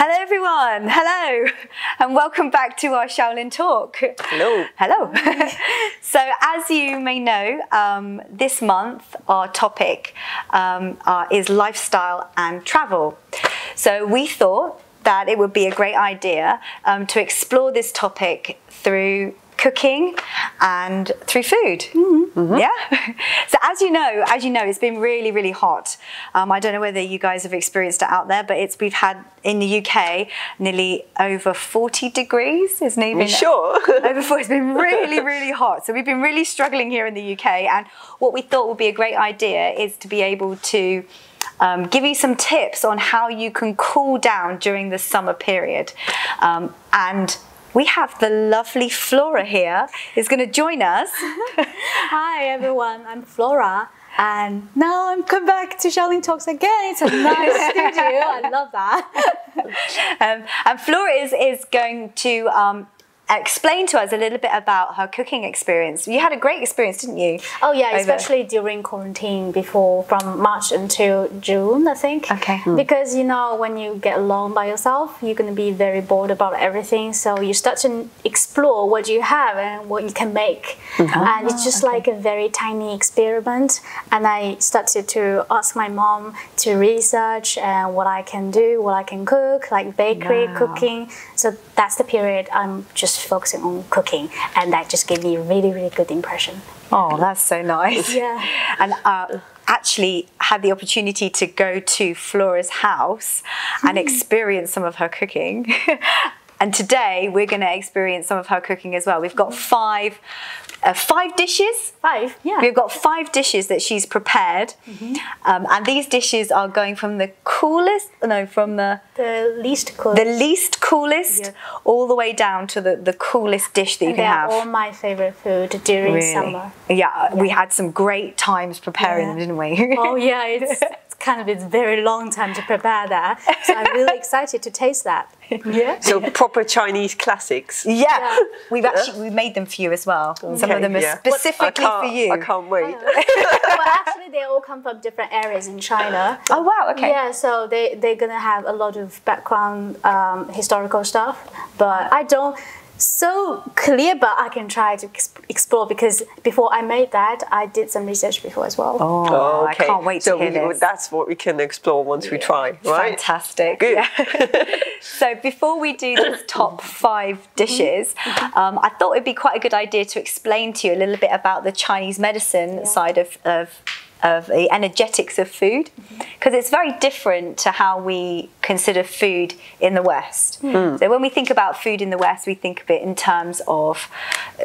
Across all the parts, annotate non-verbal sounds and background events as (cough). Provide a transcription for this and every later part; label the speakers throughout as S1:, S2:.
S1: Hello, everyone. Hello, and welcome back to our Shaolin Talk.
S2: Hello.
S1: Hello. (laughs) so, as you may know, um, this month our topic um, uh, is lifestyle and travel. So, we thought that it would be a great idea um, to explore this topic through cooking and through food. Mm-hmm. Yeah. (laughs) so as you know, as you know, it's been really, really hot. Um, I don't know whether you guys have experienced it out there, but it's we've had in the UK nearly over 40 degrees. Isn't it?
S2: You sure? (laughs)
S1: over 40. It's been (laughs) really, really hot. So we've been really struggling here in the UK. And what we thought would be a great idea is to be able to um, give you some tips on how you can cool down during the summer period. Um, and we have the lovely Flora here is going to join us. (laughs)
S3: Hi everyone, I'm Flora. And now I'm come back to Shaolin Talks again. It's a nice (laughs) studio. I love that.
S1: Um, and Flora is, is going to um, explain to us a little bit about her cooking experience. You had a great experience, didn't you?
S3: Oh yeah, Over... especially during quarantine before from March until June, I think.
S1: Okay.
S3: Mm. Because you know when you get alone by yourself, you're gonna be very bored about everything. So you start to explore what you have and what you can make, mm-hmm. and it's just okay. like a very tiny experiment. And I started to ask my mom to research and uh, what I can do, what I can cook, like bakery, wow. cooking. So that's the period I'm just focusing on cooking, and that just gave me a really, really good impression.
S1: Oh, that's so nice.
S3: yeah. (laughs)
S1: And uh, actually had the opportunity to go to Flora's house and mm. experience some of her cooking. (laughs) and today we're going to experience some of her cooking as well. We've got five uh, five dishes.
S3: Five, yeah.
S1: We've got five dishes that she's prepared, mm-hmm. um, and these dishes are going from the coolest, no, from the
S3: the least coolest,
S1: the least coolest, yeah. all the way down to the, the coolest dish that you
S3: and
S1: can have.
S3: All my favorite food during really? summer.
S1: Yeah, yeah, we had some great times preparing yeah. them, didn't we?
S3: oh yeah, it's (laughs) kind of it's very long time to prepare that. So I'm really (laughs) excited to taste that.
S1: Yeah.
S2: So proper Chinese classics.
S1: Yeah, yeah. we've actually we made them for you as well. Okay, Some of them are yeah. specifically for you.
S2: I can't wait. (laughs)
S3: well, actually, they all come from different areas in China.
S1: Oh wow! Okay.
S3: Yeah, so they they're gonna have a lot of background um, historical stuff, but I don't so clear, but I can try to explore because before I made that, I did some research before as well.
S1: Oh, oh okay. I can't wait
S2: so
S1: to hear
S2: we,
S1: this.
S2: That's what we can explore once yeah. we try, right?
S1: Fantastic.
S2: Good.
S1: Yeah. (laughs) so before we do these top five dishes, mm-hmm. um, I thought it'd be quite a good idea to explain to you a little bit about the Chinese medicine yeah. side of, of of the energetics of food because it's very different to how we consider food in the West. Mm. So when we think about food in the West, we think of it in terms of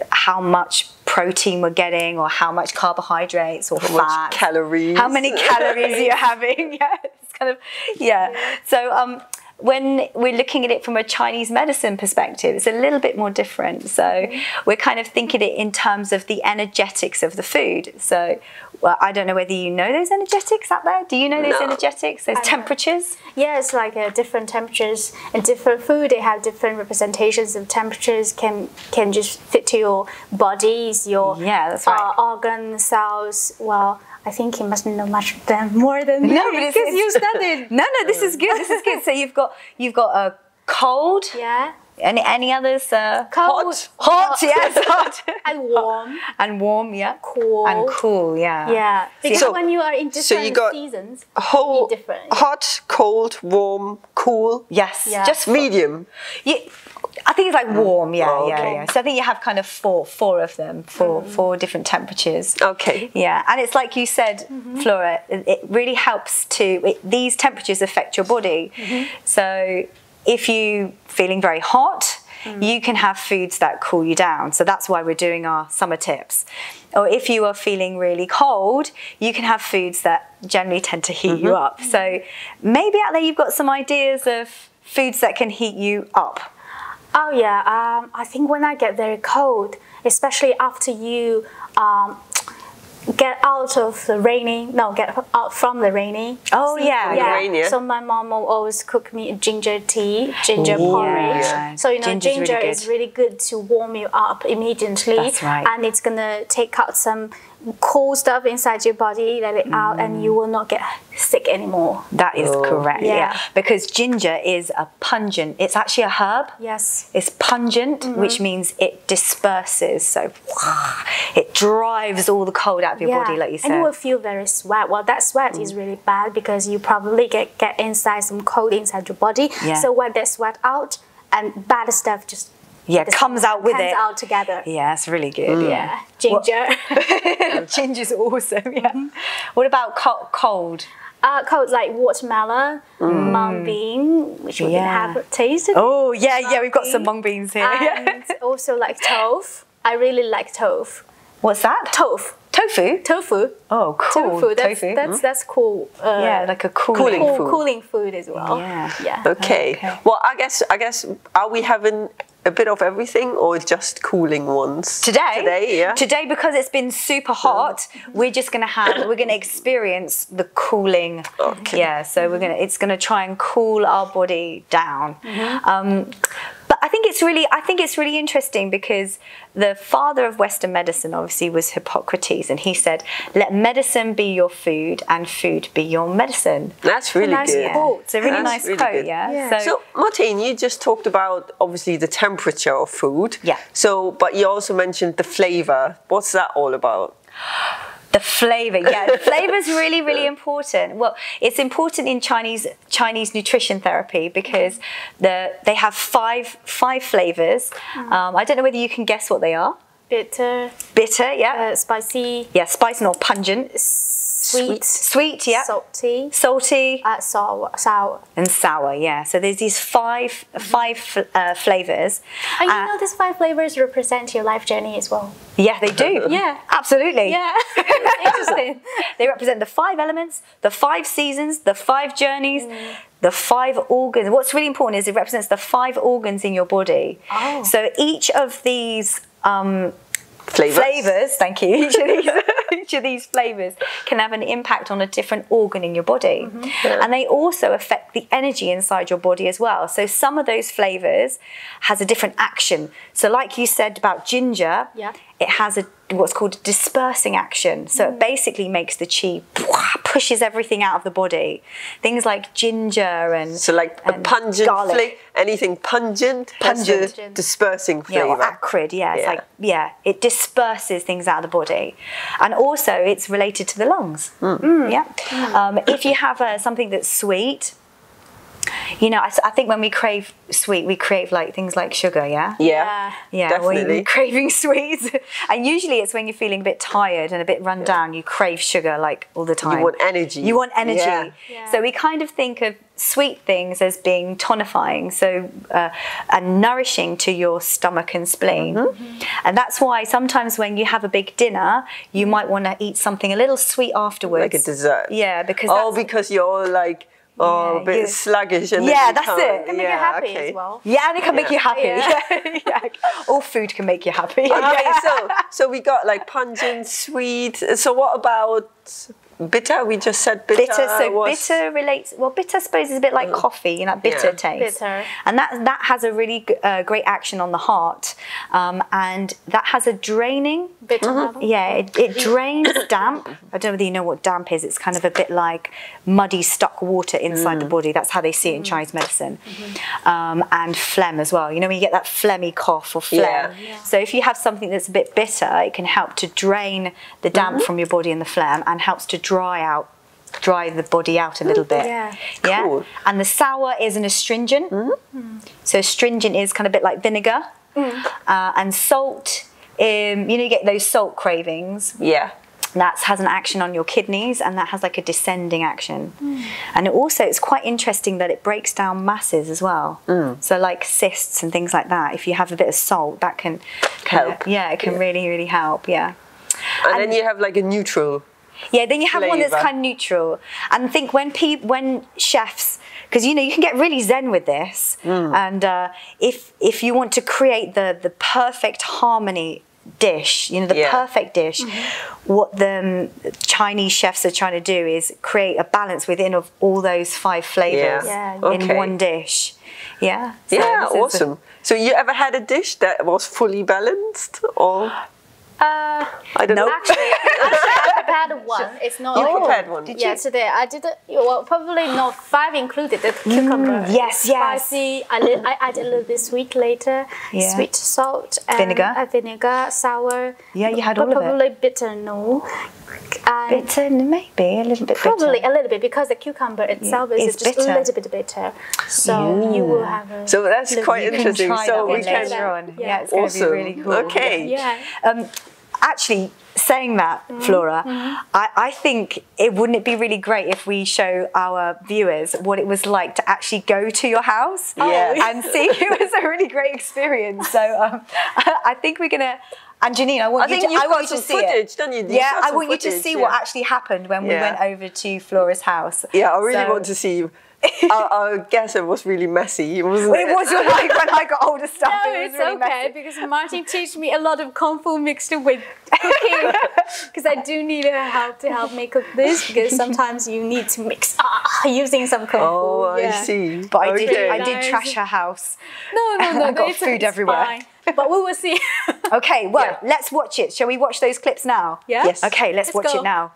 S1: how much protein we're getting or how much carbohydrates or
S2: how
S1: fat,
S2: calories,
S1: how many (laughs) calories you're having. (laughs) Yeah, it's kind of yeah. yeah. So um, when we're looking at it from a Chinese medicine perspective, it's a little bit more different. So we're kind of thinking it in terms of the energetics of the food. So well, I don't know whether you know those energetics out there. Do you know those no. energetics, those temperatures?
S3: Yeah, it's like uh, different temperatures and different food. They have different representations of temperatures. Can can just fit to your bodies, your
S1: yeah, that's right.
S3: Uh, organ cells. Well I think he must know much than (laughs) more than
S1: me no, because you studied. (laughs) no, no, this is good. This is good. So you've got you've got a cold.
S3: Yeah.
S1: Any any others? Uh,
S3: cold,
S1: hot, hot, hot. yes, hot, (laughs)
S3: and warm,
S1: and warm, yeah,
S3: cool,
S1: and cool, yeah,
S3: yeah. Because so, when you are in different so you got seasons,
S2: whole,
S3: different.
S2: hot, cold, warm, cool.
S1: Yes,
S3: yeah.
S2: just medium.
S1: Yeah, I think it's like warm, yeah, oh, okay. yeah, yeah. So I think you have kind of four, four of them, four, mm. four different temperatures.
S2: Okay.
S1: Yeah, and it's like you said, mm-hmm. Flora. It really helps to. It, these temperatures affect your body. Mm-hmm. So if you feeling very hot, mm. you can have foods that cool you down. So that's why we're doing our summer tips. Or if you are feeling really cold, you can have foods that generally tend to heat mm-hmm. you up. So maybe out there you've got some ideas of foods that can heat you up.
S3: Oh yeah, um, I think when I get very cold, especially after you um, get out of the rainy, no, get out from the rainy.
S1: Oh yeah,
S3: yeah.
S2: Rain, yeah.
S3: So my mom will always cook me ginger tea, ginger porridge. Yeah. So you know, Ginger's ginger really is really good to warm you up immediately.
S1: That's right.
S3: And it's gonna take out some cool stuff inside your body, let it out, and you will not get sick anymore.
S1: That is
S2: Oh.
S1: correct. Yeah.
S3: Yeah.
S1: Because ginger is a pungent. It's actually a herb.
S3: Yes.
S1: It's pungent, which mm-hmm. means it disperses. So (sniffs) it drives all the cold out of your body, like you said.
S3: And you will feel very sweat. Well, that sweat is mm. really bad because you probably get, get inside some cold inside your body.
S1: Yeah.
S3: So when that sweat out and bad stuff just
S1: Yeah, comes out with
S3: comes
S1: it.
S3: out together.
S1: yeah, it's really good.
S3: Yeah. Ginger. (laughs) (laughs)
S1: Ginger's awesome. Yeah. What about co- cold?
S3: uh, cold like watermelon, mung bean, which we
S1: Mm. Yeah.
S3: can have tasted.
S1: Oh yeah, yeah. We've got some mung beans here. (laughs)
S3: And also like tofu. I really like tofu.
S1: What's that?
S3: Tofu.
S1: Tofu.
S3: Tofu.
S1: Oh, cool.
S3: Tofu. That's
S1: Tofu.
S3: that's that's cool. Uh,
S1: yeah, like a cooling.
S2: Cooling
S3: cool,
S2: food.
S3: cooling food as well.
S1: Yeah.
S3: Yeah.
S2: Okay.
S1: Okay.
S2: Well, I guess I guess are we having a bit of everything or just cooling ones
S1: Today,
S2: Today, yeah.
S1: Today, because it's been super hot, we're just gonna have we're gonna experience the cooling.
S2: Okay.
S1: Yeah, so we're gonna it's gonna try and cool our body down.
S3: Mm-hmm.
S1: Um, but I think it's really I think it's really interesting because the father of Western medicine obviously was Hippocrates, and he said, "Let medicine be your food, and food be your medicine."
S2: That's really
S3: nice
S2: good.
S3: quote.
S1: It's a really
S2: That's
S1: nice
S2: really
S1: quote.
S2: good.
S1: Yeah.
S3: Yeah.
S2: So, Martine, you just talked about obviously the temperature of food.
S1: Yeah.
S2: So, but you also mentioned the flavor. What's that all about?
S1: The flavor, yeah, the (laughs) flavor is really, really important. Well, it's important in Chinese Chinese nutrition therapy because the they have five five flavors. Um, I don't know whether you can guess what they are.
S3: Bitter,
S1: Bitter, yeah,
S3: uh, spicy,
S1: yeah, spicy or pungent,
S3: sweet,
S1: sweet, yeah,
S3: salty,
S1: salty,
S3: uh, sour, sour.
S1: and sour. Yeah, so there's these five five uh, flavors.
S3: And you
S1: Uh,
S3: know these five flavors represent your life journey as well.
S1: yeah, they do. (laughs)
S3: Yeah.
S1: absolutely.
S3: Yeah, (laughs) interesting.
S1: They represent the five elements, the five seasons, the five journeys, the five organs. What's really important is it represents the five organs in your body.
S3: Oh.
S1: So each of these um,
S2: Flavors.
S1: flavors, thank you, each of these, each of these flavors can have an impact on a different organ in your body. Mm-hmm. And they also affect the energy inside your body as well. So some of those flavors has a different action. So like you said about ginger,
S3: Yeah.
S1: It has a what's called a dispersing action. So it basically makes the chi (laughs) pushes everything out of the body. Things like ginger and
S2: So, like a pungent
S1: garlic.
S2: flavor, anything pungent, has the
S3: Pungent.
S2: dispersing
S1: Yeah,
S2: flavor.
S1: or acrid. Yeah, it's
S2: Yeah.
S1: like yeah, it disperses things out of the body, and also it's related to the lungs. Mm, yeah. Um, if you have uh, something that's sweet, you know, I think when we crave sweet, we crave like things like sugar. Yeah.
S2: yeah.
S1: Yeah, when
S2: Definitely.
S1: you're craving (laughs) sweets, and usually it's when you're feeling a bit tired and a bit run down. You crave sugar like all the time.
S2: You want energy.
S1: You want energy.
S2: Yeah.
S3: Yeah.
S1: So we kind of think of sweet things as being tonifying, so uh, and nourishing to your stomach and spleen.
S2: Mm-hmm.
S1: And that's why sometimes when you have a big dinner, you might want to eat something a little sweet afterwards,
S2: Like a dessert.
S1: Yeah, because
S2: Oh, because you're all like, oh,
S1: Yeah,
S2: a bit
S1: you-
S2: sluggish. And
S1: Yeah, that's
S2: can't-
S1: it.
S3: Can make you happy
S2: okay.
S3: as well.
S1: yeah, and it can make you happy.
S3: Yeah. (laughs)
S1: Yeah. All food can make you happy.
S2: Okay, (laughs) so so we got like pungent, sweet. So what about bitter? We just said bitter.
S1: bitter so
S2: was-
S1: bitter relates well bitter I suppose is a bit like coffee you know bitter
S2: Yeah.
S1: taste.
S3: Bitter.
S1: and that that has a really uh, great action on the heart um, and that has a draining.
S3: Bitter level.
S1: yeah it, it drains damp. I don't know whether you know what damp is. It's kind of a bit like muddy stuck water inside the body. That's how they see it in Chinese medicine. Um, and phlegm as well. You know when you get that phlegmy cough or phlegm.
S2: Yeah.
S1: so if you have something that's a bit bitter it can help to drain the damp from your body and the phlegm and helps to dry out dry the body out a little bit
S3: Yeah.
S1: yeah?
S2: Cool.
S1: and the sour is an astringent. Mm-hmm. Mm. So astringent is kind of a bit like vinegar. Mm. Uh, and salt um, you know you get those salt cravings?
S2: Yeah.
S1: that has an action on your kidneys and that has like a descending action. Mm. And it also it's quite interesting that it breaks down masses as well. So like cysts and things like that if you have a bit of salt that can, can
S2: Help.
S1: yeah it can really really help yeah.
S2: And, then you have like a neutral.
S1: Yeah, then you have one that's kind of neutral. And think when people, when chefs, because you know you can get really zen with this,
S2: Mm.
S1: and uh, if if you want to create the the perfect harmony dish, you know the
S2: Yeah.
S1: perfect dish, what the um, Chinese chefs are trying to do is create a balance within of all those five flavors
S3: Yeah.
S2: Yeah.
S1: in
S2: Okay.
S1: one dish. Yeah. So
S2: yeah,
S1: this is the-
S2: awesome. So you ever had a dish that was fully balanced, or
S4: Uh,
S2: I don't know.
S4: actually, actually, I prepared (laughs) one. It's not.
S2: You prepared one.
S1: Did
S4: yeah,
S1: you?
S4: today I did it. Well, probably not five included the cucumber.
S1: yes, yes.
S4: Spicy. I, li- I add a little bit sweet later.
S1: Yeah.
S4: Sweet salt. And,
S1: Vinegar?
S4: Uh, vinegar, sour.
S1: Yeah, you had all of it.
S4: Probably bitter, no. And
S1: Bitter, maybe a little bit
S4: probably
S1: bitter.
S4: a little bit because the cucumber itself
S1: it's
S4: is just
S1: bitter.
S4: a little bit bitter. So you will have a.
S2: So that's quite interesting. So
S1: that
S2: we
S1: one
S2: can.
S1: later on. Yeah,
S4: Yeah.
S1: it's going to be really cool.
S2: Okay.
S4: Yeah.
S1: Um, actually, saying that,
S4: Mm-hmm.
S1: Flora, I, I think it wouldn't it be really great if we show our viewers what it was like to actually go to your house
S2: Yeah. (laughs)
S1: and see it was a really great experience. So um, (laughs) I think we're gonna. And Janine, I want
S2: I
S1: you to,
S2: you've
S1: I want
S2: got
S1: you to
S2: some
S1: see it.
S2: don't you? You've
S1: Yeah,
S2: got
S1: I
S2: some
S1: want you to see
S2: yeah.
S1: what actually happened when we went over to Flora's house.
S2: Yeah, I really
S1: So-
S2: want to see. Our, guess it was really messy, wasn't
S1: It was like when I got older (laughs) stuff.
S4: No,
S1: it was
S4: it's
S1: really
S4: okay
S1: messy.
S4: because Martin teach me a lot of kung fu mixed with cooking (laughs) because I do need her help to help me cook this because sometimes you need to mix ah, using some kung fu.
S2: Oh,
S4: yeah.
S2: I see.
S1: But I did, I did trash her house. (laughs)
S4: No, no, no.
S1: I got
S4: it's,
S1: food
S4: it's
S1: everywhere.
S4: fine. But we will see.
S1: Okay, well,
S2: Yeah.
S1: let's watch it. Shall we watch those clips now?
S4: yeah.
S2: Yes.
S1: Okay, let's,
S4: Let's
S1: watch
S4: go.
S1: it now.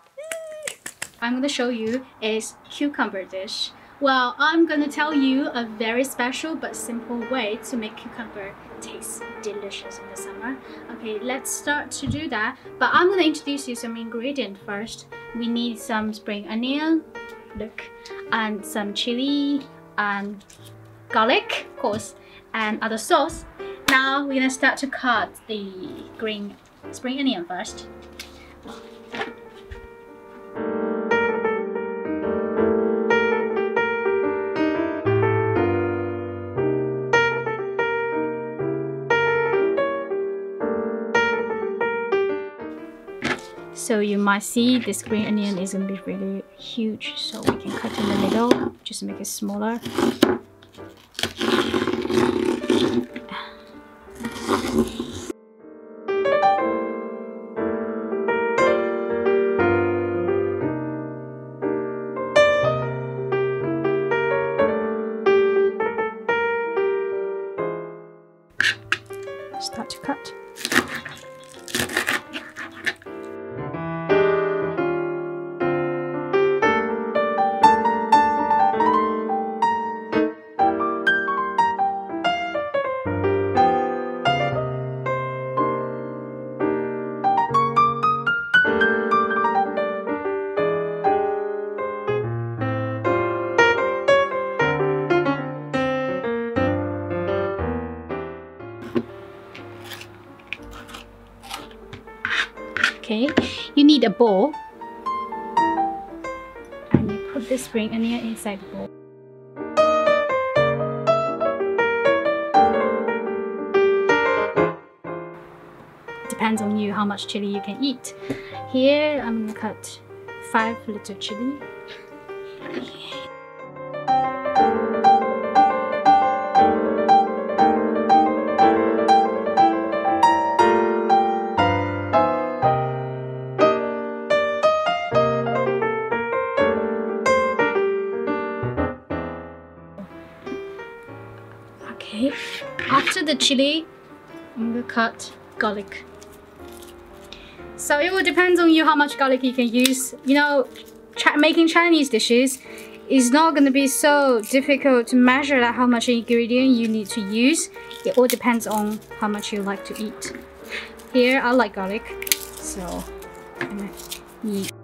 S3: I'm going to show you is cucumber dish. Well, I'm to tell you a very special but simple way to make cucumber taste delicious in the summer. Okay, let's start to do that. But I'm to introduce you some ingredient first. We need some spring onion, look, and some chili and garlic, of course, and other sauce. Now we're to start to cut the green spring onion first. So you might see this green onion is gonna be really huge, so we can cut in the middle, just to make it smaller. A bowl. And you put the spring onion inside the bowl. Depends on you how much chili you can eat. Here I'm gonna cut five little chili. Chili, I'm gonna cut garlic. So it will depend on you how much garlic you can use. You know, making Chinese dishes is not gonna be so difficult to measure that how much ingredient you need to use. It all depends on how much you like to eat. Here, I like garlic, so I'm gonna eat.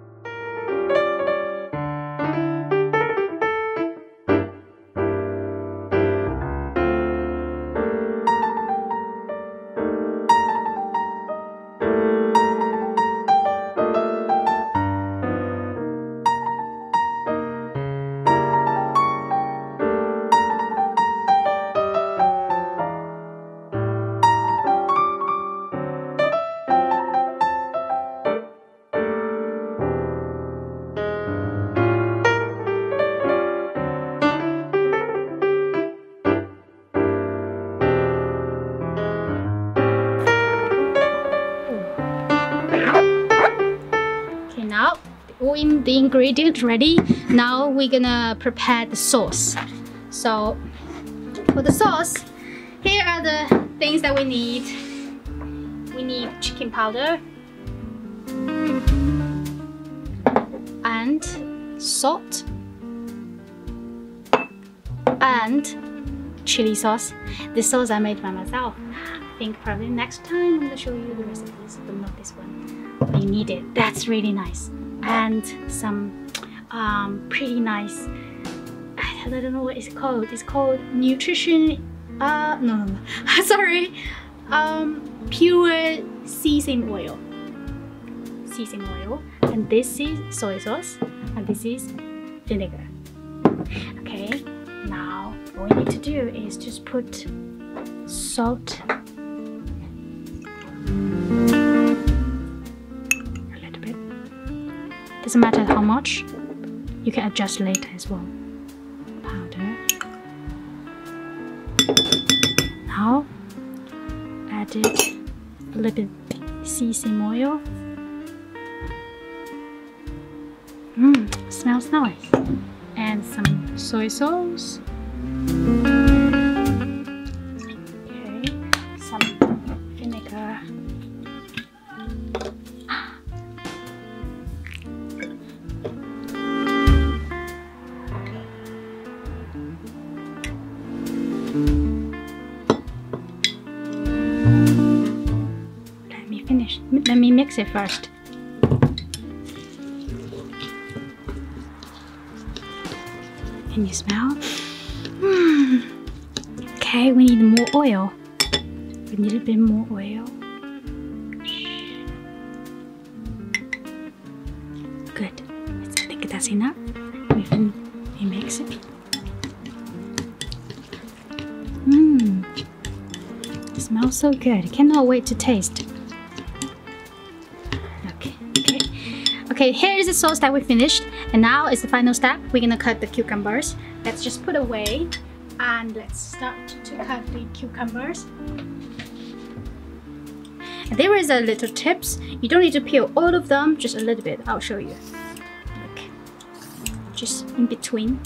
S3: ingredient ready. Now we're gonna prepare the sauce. So for the sauce, here are the things that we need. We need chicken powder and salt and chili sauce. This sauce I made by myself. I think probably next time I'm gonna show you the recipes, but not this one. But you need it. That's really nice. And some um, pretty nice. I don't know what it's called. It's called nutrition. Uh, no, no, no. (laughs) Sorry. Um, pure sesame oil. Sesame oil. And this is soy sauce. And this is vinegar. Okay. Now what we need to do is just put salt. Doesn't matter how much. You can adjust later as well. Powder. Now added a little bit sesame oil. Mmm, smells nice. And some soy sauce. First. Can you smell? Mm. Okay, we need more oil. We need a bit more oil. Good. I think that's enough. We can mix it. Mmm. Smells so good. Cannot wait to taste. Okay, here is the sauce that we finished. And now is the final step. We're gonna cut the cucumbers. Let's just put away and let's start to cut the cucumbers. And there is a little tips. You don't need to peel all of them, just a little bit. I'll show you. Look, just in between.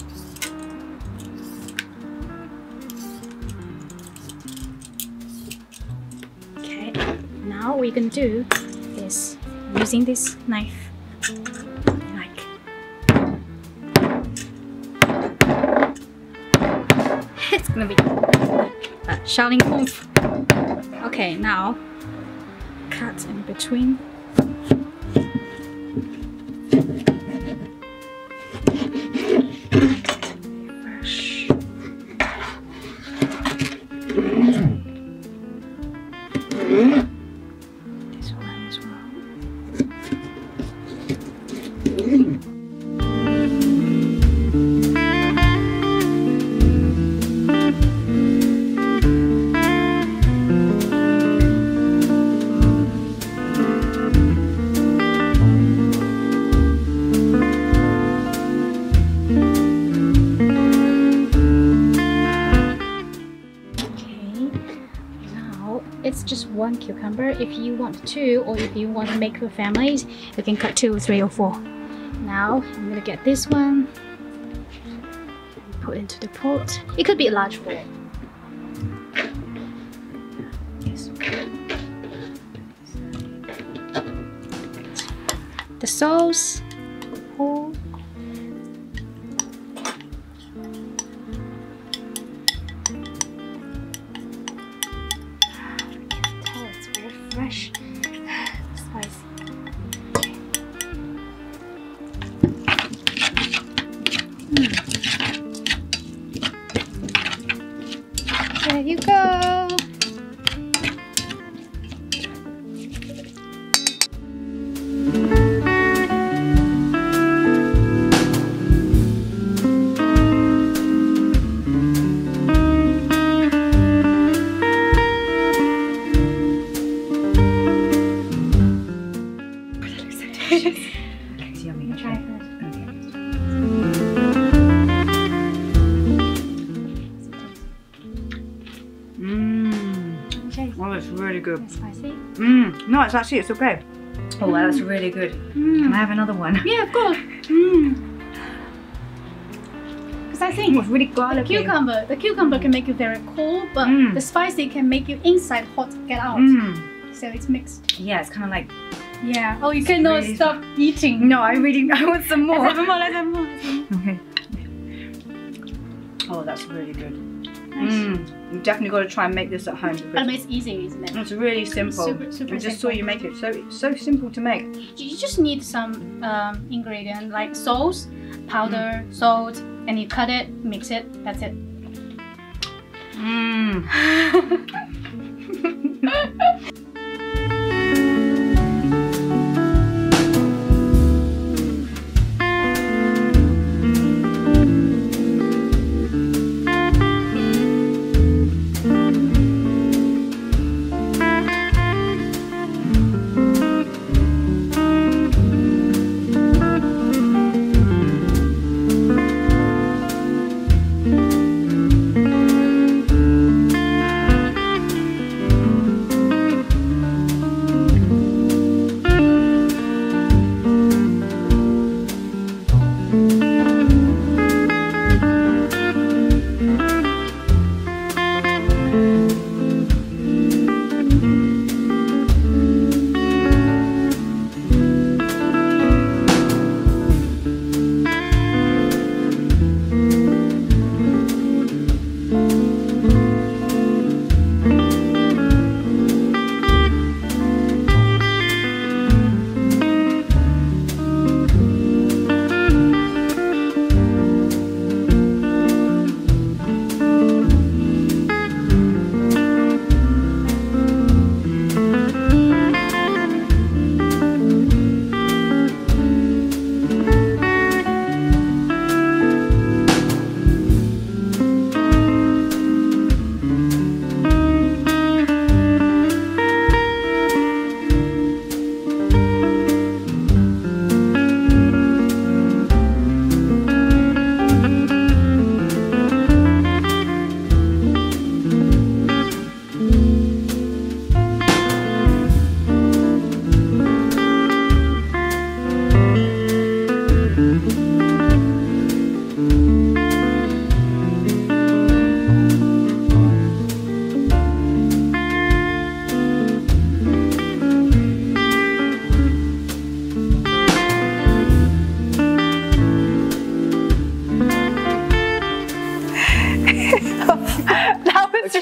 S3: Okay, now what we're gonna do is using this knife, it's gonna be a shouting. Okay, now cut in between. One cucumber. If you want two, or if you want to make for families, you can cut two, or three, or four. Now I'm gonna get this one, put into the pot. It could be a large bowl. You go.
S1: It's actually it's okay. Oh, wow, that's really good. Can I have another one?
S3: Yeah, of course. Mm. Because I think
S1: Oh, it's really
S3: the cucumber, the cucumber can make you very cold, but
S1: Mm.
S3: the spicy can make you inside hot get out.
S1: Mmm.
S3: So it's mixed.
S1: Yeah, it's kind of like
S5: Yeah. Oh, you cannot
S6: really-
S5: stop eating.
S6: No, I really I want some more.
S5: Let's have more, let's have more, let's have more. (laughs)
S6: Okay. Oh, that's really good. Mm, you definitely got to try and make this at home
S5: But
S6: because
S5: it's easy, isn't it?
S6: it's really simple.
S5: Super- super
S6: I just
S5: simple.
S6: saw you make it so so simple to make.
S5: You just need some um, ingredient like sauce, powder, salt, and you cut it, mix it. That's it.
S6: Mmm. (laughs) (laughs)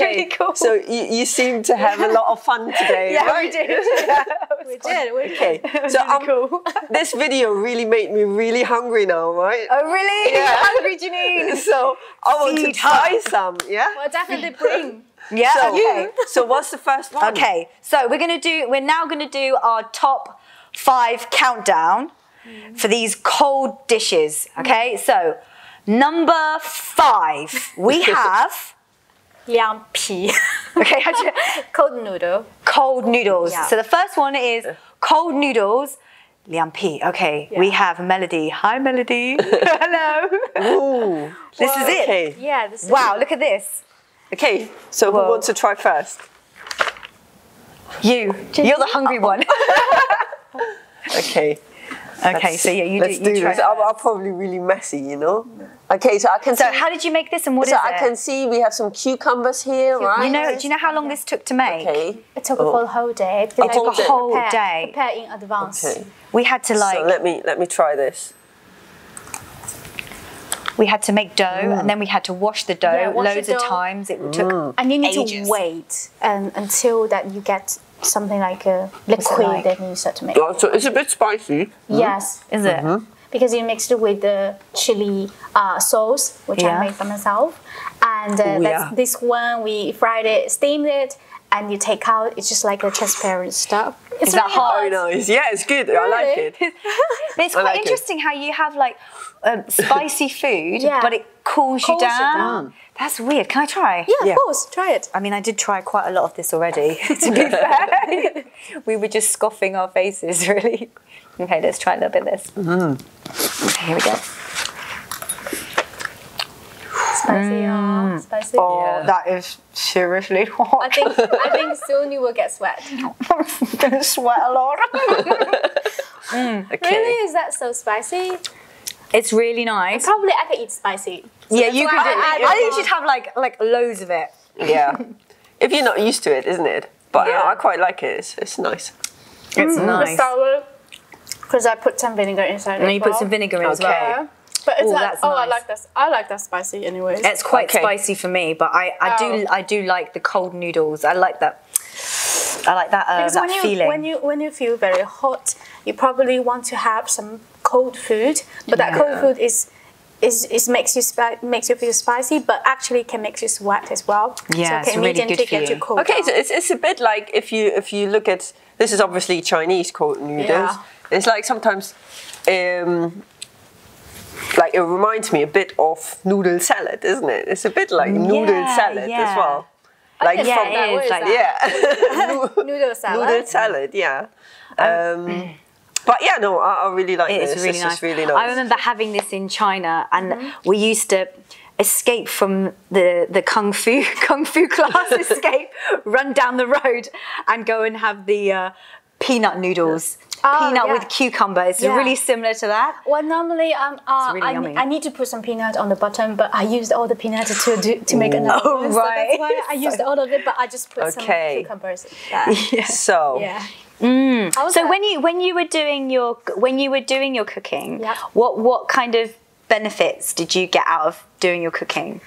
S1: really cool.
S2: So you, you seem to have a lot of fun (laughs) today,
S1: yeah,
S2: right? (laughs)
S1: we did. Yeah,
S3: We did. We
S2: Okay, (laughs) so um,
S1: cool.
S2: this video really made me really hungry now, right?
S1: Oh, really?
S2: Yeah.
S1: Hungry, Janine?
S2: So I want to
S1: Feed
S2: try some, yeah?
S3: will definitely bring.
S1: Yeah,
S2: So,
S1: okay.
S2: so what's the first one?
S1: Okay, so we're gonna do. We're now gonna do our top five countdown for these cold dishes. Okay, so number five we have.
S3: 凉皮 (laughs)
S1: Okay, how'd you, (laughs)
S3: cold noodle.
S1: cold noodles.
S3: Yeah.
S1: So the first one is cold noodles. Liang pi. Okay, we have Melody. Hi, Melody. (laughs) Hello.
S2: Ooh.
S1: This is it.
S2: Okay.
S3: Yeah, this is
S1: Wow, look at this.
S2: Okay, so
S1: Whoa.
S2: who wants to try first?
S1: You. You're the hungry oh. one.
S2: Okay.
S1: Okay, so yeah, you do.
S2: Let's
S1: You
S2: do
S1: try.
S2: this. I'm, I'm probably really messy, you know? Okay, so I can
S1: So
S2: see,
S1: how did you make this and what is
S2: so I
S1: it?
S2: can see we have some cucumbers here, right?
S1: you know, do you know how long this took to make?
S2: Okay.
S3: It took
S2: Oh.
S3: for the whole day.
S2: It took
S3: I
S2: a
S1: whole
S3: prepare-
S1: day.
S3: Prepare in advance.
S2: Okay.
S1: We had to like
S2: so let me let me try this.
S1: we had to make dough and mm. then we had to wash the dough
S3: Yeah, wash the
S1: loads of times. It took mm.
S3: And you need
S1: Ages.
S3: to wait and until that you get something like a liquid,
S1: like?
S3: then you start to make.
S2: Oh, so it's a bit spicy.
S3: Yes,
S1: is it?
S3: because you mixed it with the chili uh, sauce, which
S1: Yeah.
S3: I made for myself, and uh,
S2: Oh,
S3: that's,
S2: yeah.
S3: this one we fried it, steamed it, and you take out. It's just like a transparent stuff. It's
S1: Is that
S3: really
S1: hot?
S2: Very nice. Yeah, it's good. I like it. (laughs)
S1: But it's quite
S2: like it.
S1: interesting how you have like um, (laughs) spicy food,
S3: Yeah.
S1: but it cools,
S3: Cools
S1: you
S3: you
S1: down.
S3: down.
S1: That's weird. Can I try?
S3: Yeah,
S2: Yeah.
S3: of course. Try it.
S1: I mean, I did try quite a lot of this already, (laughs) to be (laughs) fair. we were just scoffing our faces, really. Okay, let's try a little bit of this. Okay, here we go.
S3: Spicy, oh, spicy.
S1: Mm. Oh,
S2: Yeah.
S1: that is seriously hot.
S3: I think I think soon you will get sweat.
S1: I'm gonna sweat a lot. Mm.
S2: Okay.
S3: Really, is that so spicy?
S1: it's really nice.
S3: Probably I can eat spicy. So
S1: Yeah, you
S3: why
S1: could.
S3: I,
S1: I,
S3: I,
S1: think you should have like like loads of it.
S2: Yeah. (laughs) if you're not used to it, isn't it? But uh,
S1: Yeah.
S2: I quite like it. It's, it's nice.
S1: It's mm.
S3: The
S1: nice.
S3: sour, because I put some vinegar inside.
S1: And
S3: as
S1: you put some vinegar in as well.
S3: Yeah. But it's
S1: Ooh,
S3: like,
S1: that's
S3: oh, I like that. I like that spicy, anyways.
S1: It's quite
S2: Okay.
S1: spicy for me, but I, I do
S3: Oh.
S1: I do like the cold noodles. I like that. I like that uh,
S3: because
S1: that
S3: when you
S1: feeling.
S3: when you when you feel very hot, you probably want to have some cold food. But that cold food is is, is makes you spi- makes you feel spicy, but actually can make you sweat as well.
S1: Yeah,
S3: so
S1: it's
S3: it can
S1: really good
S3: immediately
S1: for
S3: get
S1: you.
S3: you cool.
S2: Okay, so it's, it's a bit like if you if you look at this is obviously Chinese cold noodles.
S3: Yeah.
S2: It's like sometimes, um, like it reminds me a bit of noodle salad, isn't it? It's a bit like noodle
S1: Yeah,
S2: salad
S1: yeah.
S2: as well. Like
S3: didn't
S1: yeah,
S2: from
S3: that.
S1: it
S3: What
S1: is
S3: is
S1: like
S3: that? (laughs)
S2: yeah, (laughs)
S3: noodle salad.
S2: noodle salad. Yeah. Um, but yeah, no, I, I really like
S1: It
S2: this.
S1: is really
S2: it's
S1: nice.
S2: really nice.
S1: I remember having this in China, and
S3: Mm-hmm.
S1: we used to escape from the the kung fu (laughs) kung fu class, (laughs) escape, run down the road, and go and have the uh, peanut noodles.
S3: Oh,
S1: peanut
S3: yeah.
S1: with cucumber. It's
S3: Yeah.
S1: really similar to that.
S3: Well, normally um, uh,
S1: really
S3: I. I need to put some peanut on the bottom, but I used all the peanut to do, to make another
S1: Oh,
S3: one. So
S1: right.
S3: that's why I used all of it, but I just put
S2: Okay.
S3: some cucumbers. There. (laughs)
S2: so
S3: Yeah.
S1: Mm. So when you when you were doing your when you were doing your cooking,
S3: Yeah.
S1: what what kind of benefits did you get out of doing your cooking?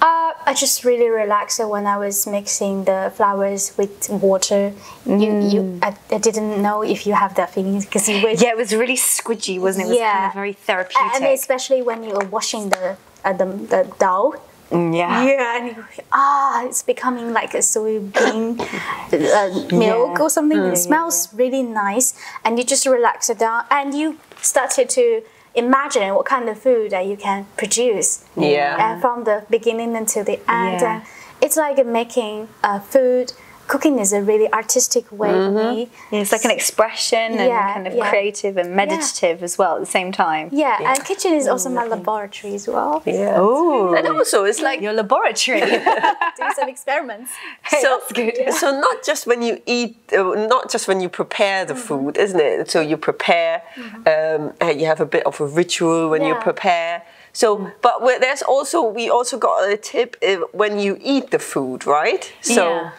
S3: Uh, I just really relaxed when I was mixing the flours with water. You, you, I, I didn't know if you have that feeling because you were,
S1: Yeah, it was really squidgy, wasn't it? It was kind
S3: Yeah.
S1: of very therapeutic.
S3: and especially when you were washing the uh, the, the dough.
S1: Mm, yeah.
S3: Yeah, and you, ah, it's becoming like a soybean uh, milk or something. it smells really nice, and you just relax it down, and you started to imagine what kind of food that you can produce.
S2: Yeah.
S3: and from the beginning until the end,
S1: Yeah.
S3: and it's like making uh, food. Cooking is a really artistic way for mm-hmm.
S1: me. It's like an expression and
S3: Yeah,
S1: kind of
S3: yeah.
S1: creative and meditative as well at the same time.
S3: Yeah, and kitchen is also my mm, laboratory as well.
S2: yeah.
S1: Oh,
S2: And also, it's like
S1: your laboratory. (laughs)
S3: Do some experiments. (laughs) (laughs)
S2: so
S1: that's good.
S2: So not just when you eat, uh, not just when you prepare the mm-hmm. food, isn't it? So you prepare, mm-hmm. um, and you have a bit of a ritual when you prepare. So, but there's also we also got a tip when you eat the food, right? So
S1: Yeah.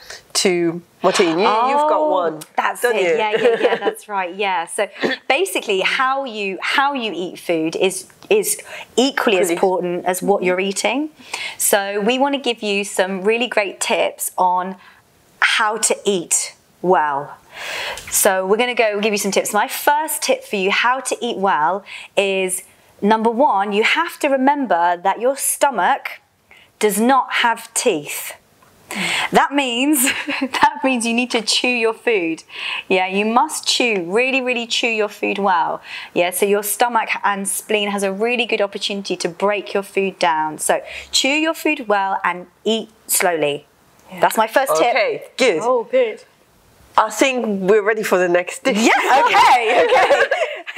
S2: to Martine, you, you've got
S1: oh,
S2: one.
S1: That's it.
S2: you?
S1: Yeah, yeah, yeah. That's (laughs) right. Yeah. So basically, how you how you eat food is is equally as important as what mm-hmm. you're eating. So we want to give you some really great tips on how to eat well. So we're going to go give you some tips. My first tip for you how to eat well is number one, you have to remember that your stomach does not have teeth. That means (laughs) that means you need to chew your food. Yeah, you must chew, really, really chew your food well. Yeah, so your stomach and spleen has a really good opportunity to break your food down. So chew your food well and eat slowly. That's my first tip.
S2: Okay, good.
S3: Oh, good.
S2: I think we're ready for the next dish.
S1: Yeah, (laughs) okay, okay.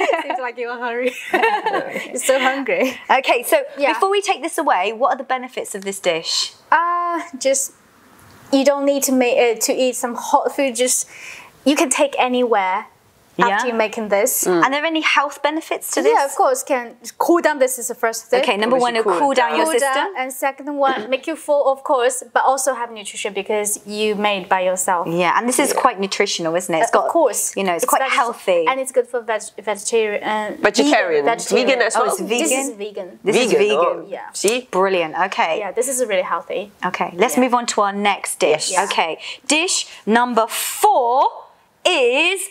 S3: It (laughs) seems like you're hungry. (laughs) you're so hungry.
S1: Okay, so
S3: Yeah.
S1: before we take this away, what are the benefits of this dish?
S3: Uh, just you don't need to make uh, to eat some hot food. Just you can take anywhere
S1: Yeah?
S3: after you're making this.
S1: Are there any health benefits to this?
S3: Yeah, of course. Can cool down. This is the first thing.
S1: Okay, number one, it'll
S2: cool
S1: cool down
S2: down.
S1: your
S3: Cool
S1: system.
S3: down, and second one, make you full, of course, but also have nutrition because you made by yourself.
S1: Yeah, and this is quite nutritional, isn't it? It's got,
S3: of course,
S1: you know, it's, quite
S3: veg-
S1: healthy.
S3: and it's good for veg- vegetarian. Uh,
S2: Vegetarian. Vegan as
S3: Oh,
S2: well?
S3: it's
S1: Vegan?
S3: This is vegan.
S1: this is
S2: vegan.
S1: vegan.
S2: oh,
S3: Yeah.
S2: See?
S1: Brilliant. Okay.
S3: Yeah, this is really healthy.
S1: Okay, let's
S3: Yeah.
S1: move on to our next dish.
S2: Yes.
S1: Okay, dish number four is.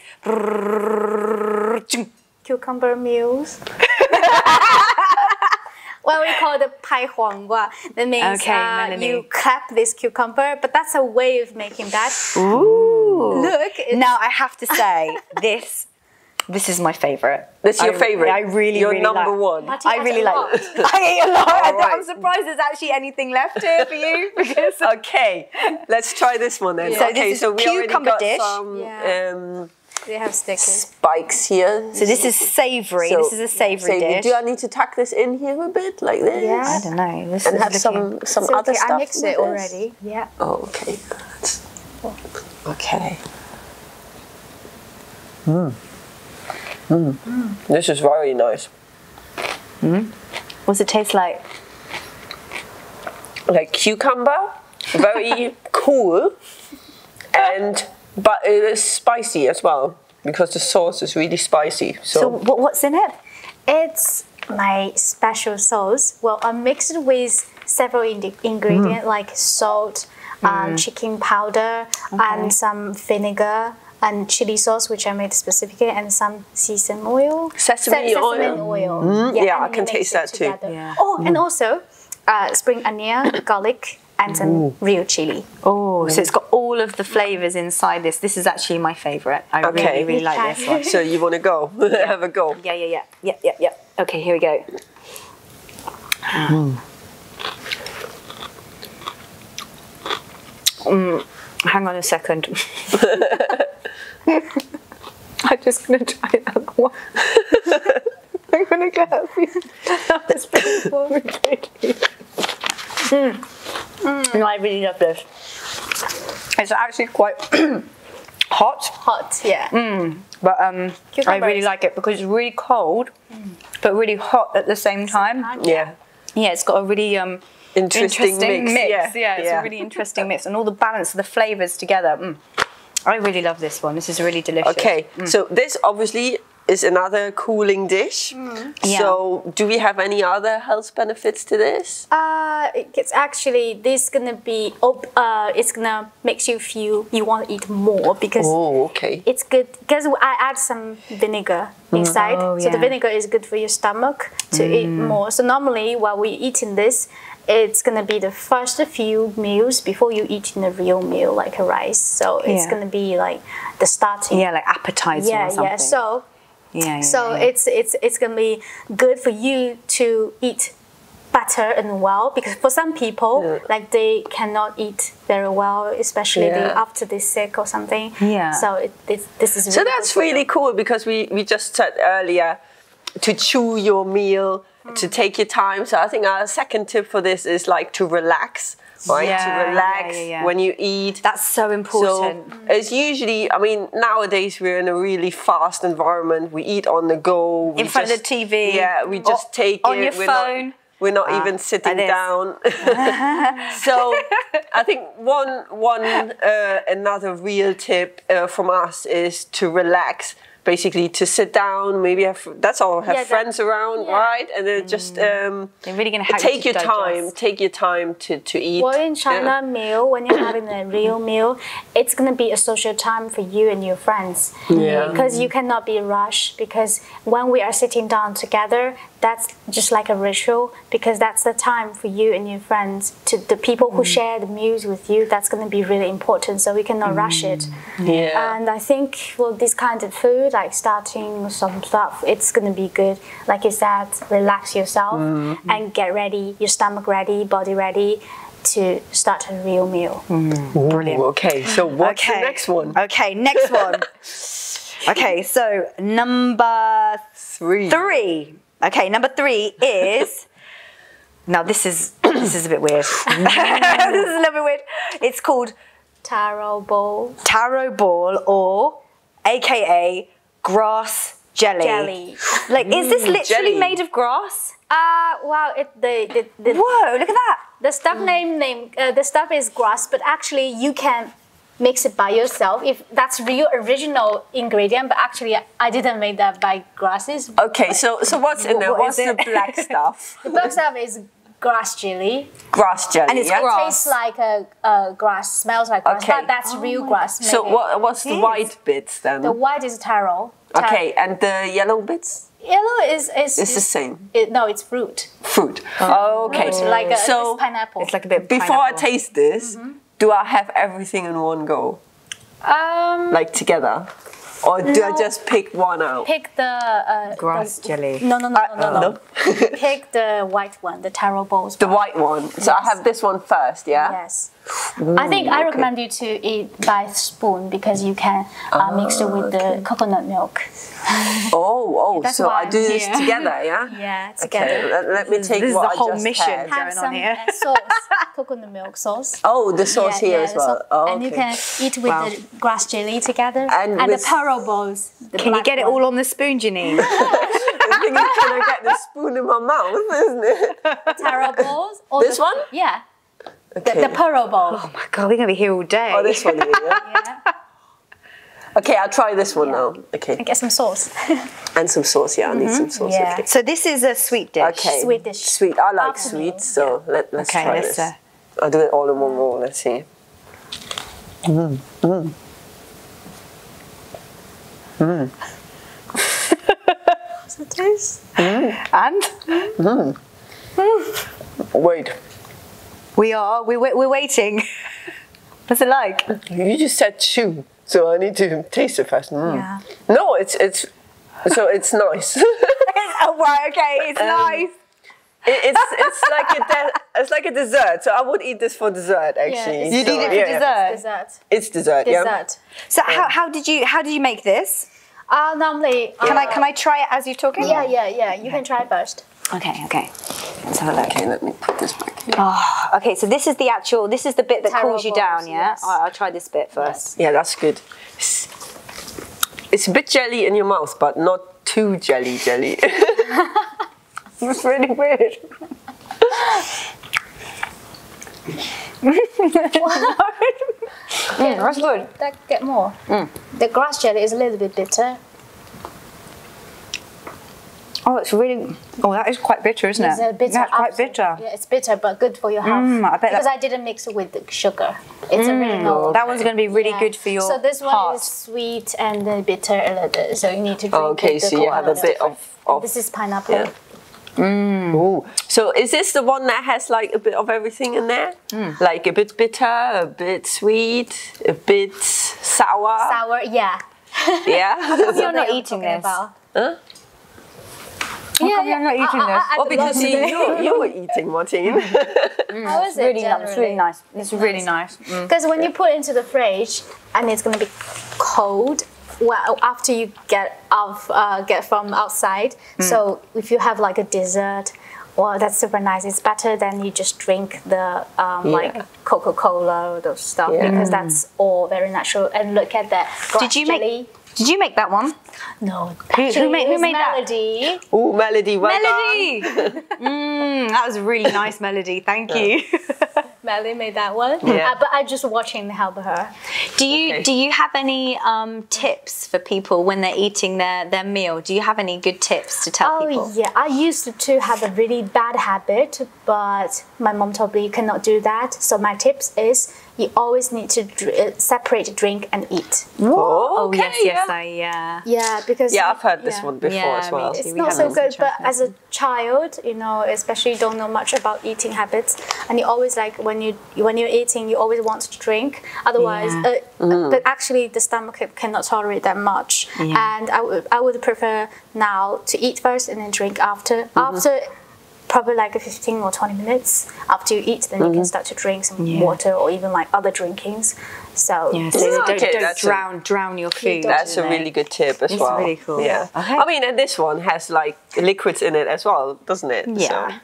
S3: Cucumber meals. (laughs) Well, we call the pai huanggua. That means
S1: Okay,
S3: uh, you clap this cucumber, but that's a way of making that.
S1: Ooh.
S3: Look,
S1: Now I have to say (laughs) this. This is my favorite.
S2: This is your
S1: I-
S2: favorite.
S1: I really,
S2: Your
S1: really
S2: number
S1: like-
S2: one.
S3: Martin
S1: I really like.
S3: lot. (laughs)
S1: I eat a lot.
S2: All
S1: I'm surprised there's actually anything left here for you (laughs) because
S2: Okay, let's try this one then.
S1: So this
S2: okay,
S1: is
S2: so we already
S1: cucumber
S2: got
S1: dish.
S2: some
S3: Yeah.
S2: um,
S3: They have stickers.
S2: spikes here.
S1: So this is savoury.
S2: So-
S1: this is a savoury
S2: So
S1: dish.
S2: Do I need to tuck this in here a bit like this?
S3: Yeah.
S1: I don't know. This
S2: And
S1: is
S2: have
S1: looking-
S2: some some
S3: It's
S2: other
S3: okay,
S2: stuff.
S3: I mixed
S2: with
S3: it
S2: this?
S3: already. Yeah.
S2: Oh, okay. Okay. Mm. This is very nice.
S1: What's it taste like?
S2: Like cucumber, very (laughs) cool, and but it is spicy as well. because the sauce is really spicy. So,
S1: So what's in it?
S3: It's my special sauce. Well, I mixed it with several indi- ingredients
S2: Mm.
S3: like salt, um, chicken powder, and some vinegar and chili sauce, which I made specifically, and some sesame oil.
S2: Sesame
S3: Se-
S2: oil?
S3: Oil.
S2: Mm, yeah,
S3: and
S2: I can taste
S3: it
S2: that too.
S1: Yeah.
S3: Oh, and also uh, spring onion, (clears throat) garlic, and some real chili.
S1: Oh, so it's got all of the flavors inside this. This is actually my favorite. I
S2: Okay.
S1: really, really like this one.
S2: so you want to go? (laughs) Have a go.
S1: Yeah, yeah, yeah. Yeah, yeah, yeah. Okay, here we go. Mm, hang on a second. (laughs) (laughs) I'm just going to try another one. (laughs) I'm going to get a few. That was painful. Mm. No, I really love this. It's actually quite (clears throat) hot.
S3: Hot, yeah.
S1: But um, I really like it because it's really cold, but really hot at the same time.
S2: Yeah.
S1: Yeah, it's got a really um,
S2: Interesting mix, yeah,
S1: Yeah, it's
S2: yeah.
S1: a really interesting mix, and all the balance of the flavors together. Mm. I really love this one. This is really delicious.
S2: Okay, so this obviously is another cooling dish.
S1: Yeah.
S2: So, do we have any other health benefits to this?
S3: Uh, it's actually this gonna be op- uh, it's gonna makes you feel you want to eat more because
S2: Oh, okay.
S3: it's good because I add some vinegar inside,
S1: Oh, yeah.
S3: so the vinegar is good for your stomach to eat more. So normally while we're eating this, it's gonna be the first few meals before you eat in a real meal like a rice. So it's
S1: Yeah.
S3: gonna be like the starting.
S1: Yeah, like appetizer
S3: yeah,
S1: or something.
S3: yeah. So
S1: yeah, yeah,
S3: so
S1: yeah.
S3: it's it's it's gonna be good for you to eat better and well because for some people like they cannot eat very well, especially they, after they're sick or something.
S1: Yeah.
S3: So it, this this is
S2: So that's really cool because we, we just said earlier to chew your meal, to take your time. So I think our second tip for this is like to relax, right?
S1: Yeah,
S2: to relax
S1: yeah, yeah.
S2: when you eat.
S1: That's so important.
S2: So it's usually, I mean, nowadays we're in a really fast environment. We eat on the go.
S1: In front of the TV,
S2: Yeah, we just take
S1: on
S2: it.
S1: your
S2: we're
S1: phone.
S2: Not, we're not
S1: Ah,
S2: even sitting down. (laughs) so I think one one uh, another real tip uh, from us is to relax. Basically, to sit down, maybe have that's all. Have
S3: Yeah,
S2: friends around,
S3: yeah.
S2: right? And then just um,
S1: really gonna you
S2: take
S1: to
S2: your time. Take your time to to eat.
S3: Well, in China,
S2: Yeah.
S3: meal when you're having a real (coughs) meal, it's gonna be a social time for you and your friends.
S2: Yeah.
S3: Because you cannot be rushed. Because when we are sitting down together, that's just like a ritual. Because that's the time for you and your friends to the people who mm. share the meals with you. That's gonna be really important. So we cannot rush it. Mm.
S2: Yeah.
S3: And I think well, this kind of food, like starting some stuff, it's gonna be good. Like you said, relax yourself
S2: Mm-hmm.
S3: and get ready, your stomach ready, body ready to start a real meal. Mm.
S2: Brilliant. Okay, so what's the next one?
S1: Okay, next one. (laughs) okay, so number
S2: Three.
S1: three. Okay, number three is. (laughs) Now this is this is a bit weird. (laughs) this is a little bit weird. It's called
S3: Taro ball.
S1: taro ball or AKA grass jelly.
S3: jelly.
S1: Like, is this literally
S2: jelly.
S1: made of grass?
S3: Uh, wow, it, the, the, the,
S1: Whoa, look at that.
S3: the stuff name name uh, the stuff is grass, but actually you can mix it by yourself if that's real original ingredient. But actually, I didn't make that by grasses.
S2: Okay, so so what's in there?
S1: What
S2: What's
S1: is
S2: the black (laughs) stuff?
S3: The black stuff is grass jelly.
S2: Grass jelly.
S1: And it's
S2: yeah?
S1: grass.
S3: Tastes like a, a grass, smells like grass,
S2: Okay.
S3: but that's oh real grass.
S2: So what what's the white bits then?
S3: The white is taro. Taro-
S2: okay, and the yellow bits?
S3: Yellow is is
S2: It's the same.
S3: It, no, it's fruit.
S2: Fruit. okay.
S3: Fruit, like a,
S2: so
S3: it's pineapple.
S1: It's like a bit of
S2: before I taste this, mm-hmm. Do I have everything in one go?
S3: um,
S2: Like together? Or do I just pick one out?
S3: pick the uh,
S1: Grass
S3: the-
S1: jelly.
S3: No, no, no, no, no, no.
S2: no. (laughs)
S3: pick the white one, the taro balls.
S2: The white one. So I have this one first, yeah?
S3: Yes. I think I
S2: okay.
S3: recommend you to eat by spoon because you can uh, mix it with the coconut milk.
S2: Oh, oh, (laughs)
S3: That's
S2: so
S3: why
S2: I
S3: I'm
S2: do this
S3: here.
S2: together, yeah? (laughs)
S3: Yeah,
S2: Okay,
S3: together.
S2: let, let me take
S1: this is the
S2: I
S1: whole
S2: just
S1: mission.
S2: had.
S3: Have
S1: going on
S3: some
S1: here.
S3: uh, sauce, coconut milk sauce.
S2: Oh, the sauce here as well.
S3: sauce.
S2: Oh,
S3: And you can eat with
S1: Wow.
S3: the grass jelly together
S2: And
S3: and, the taro balls. the
S1: Can you
S3: black
S1: get it all on the spoon, Janine?
S2: The thing is, can I get the spoon in my mouth, isn't it?
S3: taro balls? Or
S2: This
S3: the-
S2: one?
S3: Yeah.
S2: Okay.
S3: The, the pearl ball.
S1: oh my god, we're gonna be here all day.
S2: Oh, this one here, yeah? (laughs)
S3: Yeah.
S2: Okay, I'll try this one now. Okay,
S3: And get some sauce. (laughs)
S2: and some sauce. Yeah, I need some sauce.
S3: Yeah.
S2: Okay.
S1: So this is a sweet dish.
S2: Okay.
S3: Sweet dish.
S2: Sweet. I like
S3: Afternoon,
S2: sweet, so let, let's
S1: Okay,
S2: try
S1: let's,
S2: this.
S1: uh,
S2: I'll do it all in one roll. Let's see.
S3: How's it taste?
S1: And
S2: Wait,
S1: we are wait- we're waiting. (laughs) What's it like?
S2: you just said two, so I need to taste it first. Mm.
S3: Yeah.
S2: No, it's it's so it's nice.
S1: oh (laughs) (laughs) right, okay, it's
S2: Um,
S1: nice.
S2: It- it's it's like a de- it's like a dessert. So I would eat this for dessert actually.
S3: it's
S1: You'd
S2: So,
S1: eat it for
S2: yeah,
S1: dessert?
S3: Dessert.
S2: It's dessert. Yeah.
S3: Dessert.
S1: So how, how did you how did you make this?
S3: Uh, normally.
S1: Can
S3: uh,
S1: I can I try it as you're talking?
S3: Yeah, yeah, yeah. You can try it first.
S1: Okay, okay. Let's have a look.
S2: Okay, let me put this back. Here.
S1: Oh, okay, so this is the actual this is the bit that
S3: Taro
S1: cools you
S3: balls,
S1: down, yeah?
S3: yes.
S1: I'll, I'll try this bit first.
S2: Yeah, that's good. It's, it's a bit jelly in your mouth, but not too jelly jelly. (laughs) it's really weird. (laughs)
S1: Mm, that's good.
S3: That get more.
S1: Mm.
S3: The grass jelly is a little bit bitter.
S1: Oh, it's really. Oh, that is quite bitter, isn't
S3: It's
S1: it?
S3: a bitter.
S1: That's quite bitter.
S3: Yeah, it's bitter, but good for your health.
S1: Mm, I bet
S3: because
S1: that-
S3: I didn't mix it with the sugar. It's a really normal.
S1: That one's going to be really
S3: Yeah.
S1: good for your
S3: So this one
S1: heart.
S3: is sweet and then bitter a little bit. So you need to drink.
S2: Okay,
S3: with the
S2: so you have a bit of. of
S3: This is pineapple.
S2: Yeah. Mm. Ooh. So is this the one that has like a bit of everything in there? Mm. Like a bit bitter, a bit sweet, a bit sour.
S3: Sour, yeah. (laughs) (laughs)
S2: Yeah.
S1: You're not eating this.
S3: about.
S2: Huh?
S3: Yeah,
S1: come you're not eating
S3: I- I-
S1: this?
S3: I- I
S2: Well, because you, you, you were eating, Martine. Mm. (laughs)
S3: How is
S1: It's
S3: it
S1: really nice. It's really nice. It's really nice. Mm.
S3: Because when you put it into the fridge and it's gonna be cold, well, after you get off, uh, get from outside.
S1: Mm.
S3: So if you have like a dessert, well, that's super nice. It's better than you just drink the um,
S2: Yeah.
S3: like Coca Cola or those stuff
S2: Yeah.
S3: because that's all very natural. And look at that.
S1: Did you make?
S3: Jelly.
S1: Did you make that one?
S3: No,
S1: who
S3: actually,
S1: made- who
S3: it was
S1: made that?
S3: Melody.
S2: Ooh, Melody, well
S1: Melody. (laughs) mm, that was a really nice melody. Thank you. (laughs)
S3: Melody made that one.
S2: Yeah.
S3: Uh, but I just watching the help her.
S1: Do you
S2: Okay.
S1: do you have any um, tips for people when they're eating their, their meal? Do you have any good tips to tell
S3: Oh
S1: people?
S3: yeah, I used to have a really bad habit, but my mom told me you cannot do that. So my tips is you always need to dr- uh, separate drink and eat.
S1: Oh
S2: Okay,
S1: yes, yes,
S2: yeah.
S1: I yeah.
S3: Yeah, because
S2: Yeah, I've heard this
S3: yeah.
S2: one before
S1: Yeah,
S2: as well.
S3: It's
S1: We
S3: not so good, but
S1: China.
S3: as a child, you know, especially you don't know much about eating habits, and you always like when you when you're eating, you always want to drink. Otherwise,
S1: Yeah.
S3: uh, but actually the stomach cannot tolerate that much.
S1: Yeah.
S3: And I would I would prefer now to eat first and then drink after. After probably like 15 or 20 minutes after you eat, then you can mm-hmm. start to drink some
S1: Yeah.
S3: water or even like other drinkings. So
S1: Yeah, so
S2: Yeah,
S1: don't,
S2: okay,
S1: don't
S2: that's a-
S1: drown drown your food.
S2: That's a really good tip as
S1: It's
S2: well.
S1: really cool.
S2: Yeah.
S1: Okay.
S2: I mean, and this one has like liquids in it as well, doesn't it?
S1: Yeah.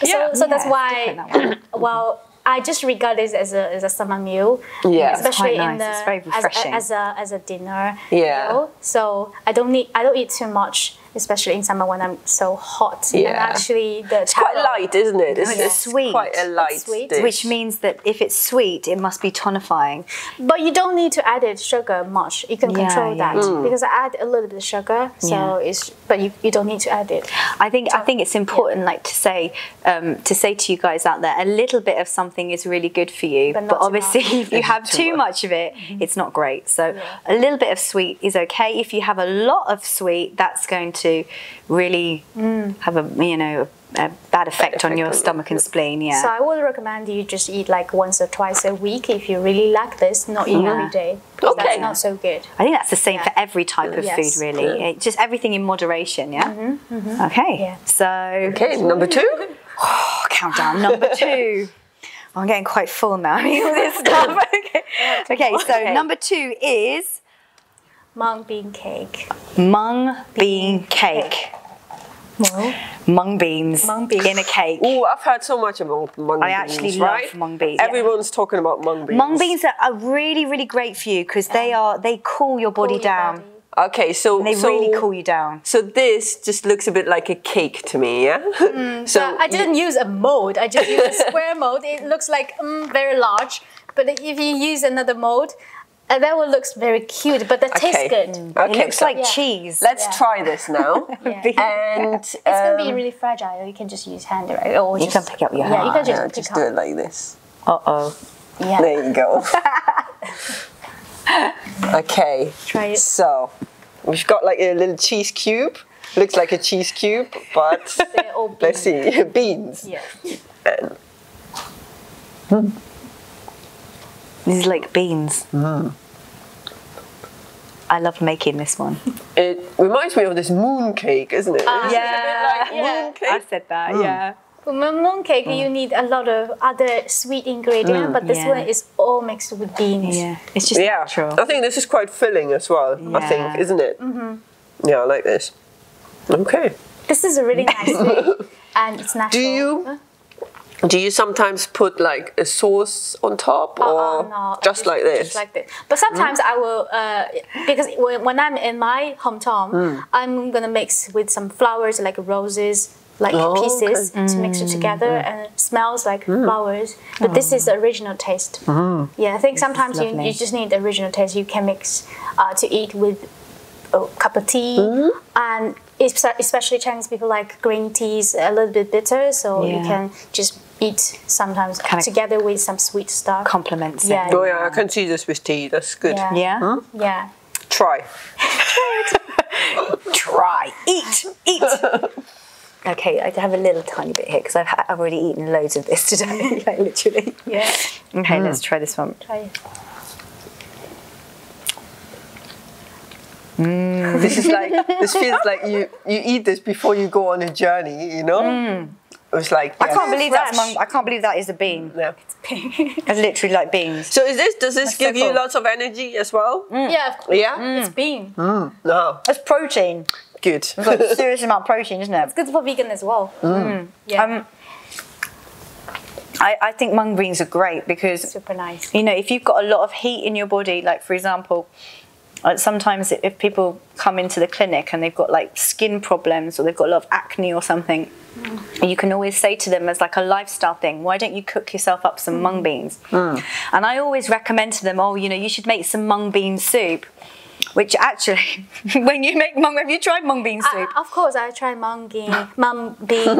S2: So,
S3: So, so that's why,
S1: that (coughs)
S3: well, I just regard this as a, as a summer meal.
S2: Yeah. It's
S3: especially
S1: quite
S3: in the
S1: It's very
S3: as, as a as a dinner
S2: Yeah.
S3: meal. So I don't need I don't eat too much, especially in summer when I'm so hot. And
S2: Yeah.
S3: actually, the
S2: it's quite light, isn't it? It's,
S1: it's
S2: it's
S1: sweet.
S2: quite a light
S3: sweet.
S2: dish.
S1: Which means that if it's sweet, it must be tonifying.
S3: But you don't need to add it sugar much. You can
S1: Yeah,
S3: control
S1: yeah,
S3: that
S1: yeah.
S3: because I add a little bit of sugar. So
S1: Yeah.
S3: it's but you, you don't need to add it.
S1: I think I think it's important, like to say um, to say to you guys out there, a little bit of something is really good for you.
S3: But
S1: But, obviously,
S3: much. (laughs)
S1: if you have
S2: Too
S1: too
S2: much.
S1: much of it, it's not great. So a little bit of sweet is okay. If you have a lot of sweet, that's going to really mm. have a you know a bad effect on your
S2: on your-
S1: stomach and spleen. Yeah.
S3: So I would recommend you just eat like once or twice a week if you really like this, not eat every day.
S2: Okay.
S3: That's not so good.
S1: I think that's the same
S3: Yeah.
S1: for every type of
S3: Yes.
S1: food, really. It- just everything in moderation. Yeah. Mm-hmm, mm-hmm. Okay.
S3: Yeah.
S1: So
S2: Okay, number two. (laughs)
S1: Oh, countdown number two. (laughs) I'm getting quite full now. (laughs) all this stuff. okay. okay, so number two is
S3: Mung bean cake.
S1: mung bean cake. Mung beans
S3: Mung beans.
S1: in a cake.
S2: Oh, I've heard so much about mung
S1: I
S2: beans.
S1: I actually love
S2: right?
S1: mung beans.
S2: Everyone's talking about mung beans.
S1: Mung beans are, are really, really great for you because they are they cool your body
S3: Cool your
S1: down.
S3: body.
S2: Okay, so
S1: They
S2: so,
S1: really cool you down.
S2: So this just looks a bit like a cake to me, yeah. (laughs) so
S3: Uh, I didn't use a mold. I just used a square mold. It looks like mm, very large. But if you use another mold, And that one looks very cute, but that
S2: Okay.
S3: tastes good.
S2: Okay,
S1: it looks
S2: so
S1: like
S3: Yeah.
S1: cheese.
S2: let's
S3: Yeah.
S2: try this now. (laughs) (laughs)
S3: Yeah.
S2: And
S3: It's gonna be
S2: um,
S3: really fragile. You can just use hand, right? Or
S1: You
S3: just,
S1: can pick up your
S3: Yeah, you can just
S2: yeah, just do it like this.
S1: Uh oh.
S3: Yeah.
S2: There you go. (laughs) okay.
S3: Try it.
S2: So we've got like a little cheese cube. Looks like a cheese cube, but
S3: They're all
S2: let's see. Beans.
S3: Yeah.
S2: And
S1: These are like beans.
S2: Mm.
S1: I love making this one. (laughs)
S2: it reminds me of this moon cake, isn't it?
S3: Ah.
S2: It's a bit like
S3: Yeah.
S2: moon cake.
S1: I said that,
S2: Mm.
S1: yeah.
S3: For moon mooncake, you need a lot of other sweet ingredients, but this
S1: Yeah.
S3: one is all mixed with beans.
S1: Yeah. It's just
S2: Yeah,
S1: natural.
S2: I think this is quite filling as well. I think, isn't it? Mm-hmm. Yeah, I like this. Okay.
S3: This is a really nice thing, (laughs) and it's natural.
S2: Do you do you sometimes put like a sauce on top,
S3: Uh,
S2: or
S3: uh, no, I
S2: just, like this?
S3: Just like this. But sometimes I will, uh, because when, when I'm in my hometown,
S2: Hmm.
S3: I'm gonna mix with some flowers like roses, like
S2: Oh,
S3: pieces
S2: okay.
S3: to mix it together, and it smells like
S2: Hmm.
S3: flowers. But this is the original taste. Yeah, I think sometimes you, you just need the original taste. You can mix uh, to eat with a cup of tea,
S2: Hmm.
S3: and especially Chinese people like green teas a little bit bitter, so you can just eat sometimes
S1: Kinda
S3: together with some sweet stuff.
S1: Compliments it.
S3: Yeah.
S2: oh yeah, I can see this with tea. That's good.
S3: Yeah.
S1: Yeah?
S3: Yeah.
S2: Try. (laughs)
S1: Try. Eat. Eat. (laughs) okay, I have a little tiny bit here because I've, I've already eaten loads of this today, (laughs) like literally.
S3: Yeah.
S1: Okay, let's hmm. try this one.
S3: Try it. Mm.
S2: this is like this feels like you you eat this before you go on a journey. You know. Mm. It's like
S1: I can't believe that's
S3: fresh.
S1: I can't believe that is a bean.
S2: Yeah.
S1: It's (laughs) literally like beans.
S2: So is this does this
S1: That's so
S2: give you lots of energy as well? Mm.
S3: Yeah, of course.
S2: Yeah. Mm.
S3: It's bean. Mm.
S2: No.
S1: It's protein.
S2: Good.
S1: It's like a serious amount of protein, isn't it?
S3: It's good for vegan as well. Yeah.
S1: Um, I, I think mung beans are great because
S3: Super nice.
S1: you know if you've got a lot of heat in your body like for example Uh, sometimes if people come into the clinic and they've got like skin problems or they've got a lot of acne or something you can always say to them as like a lifestyle thing why don't you cook yourself up some mung beans mm. and i always recommend to them oh you know you should make some mung bean soup which actually (laughs) when you make mung have you tried mung bean
S3: I,
S1: soup
S3: of course, I try mung bean, mung bean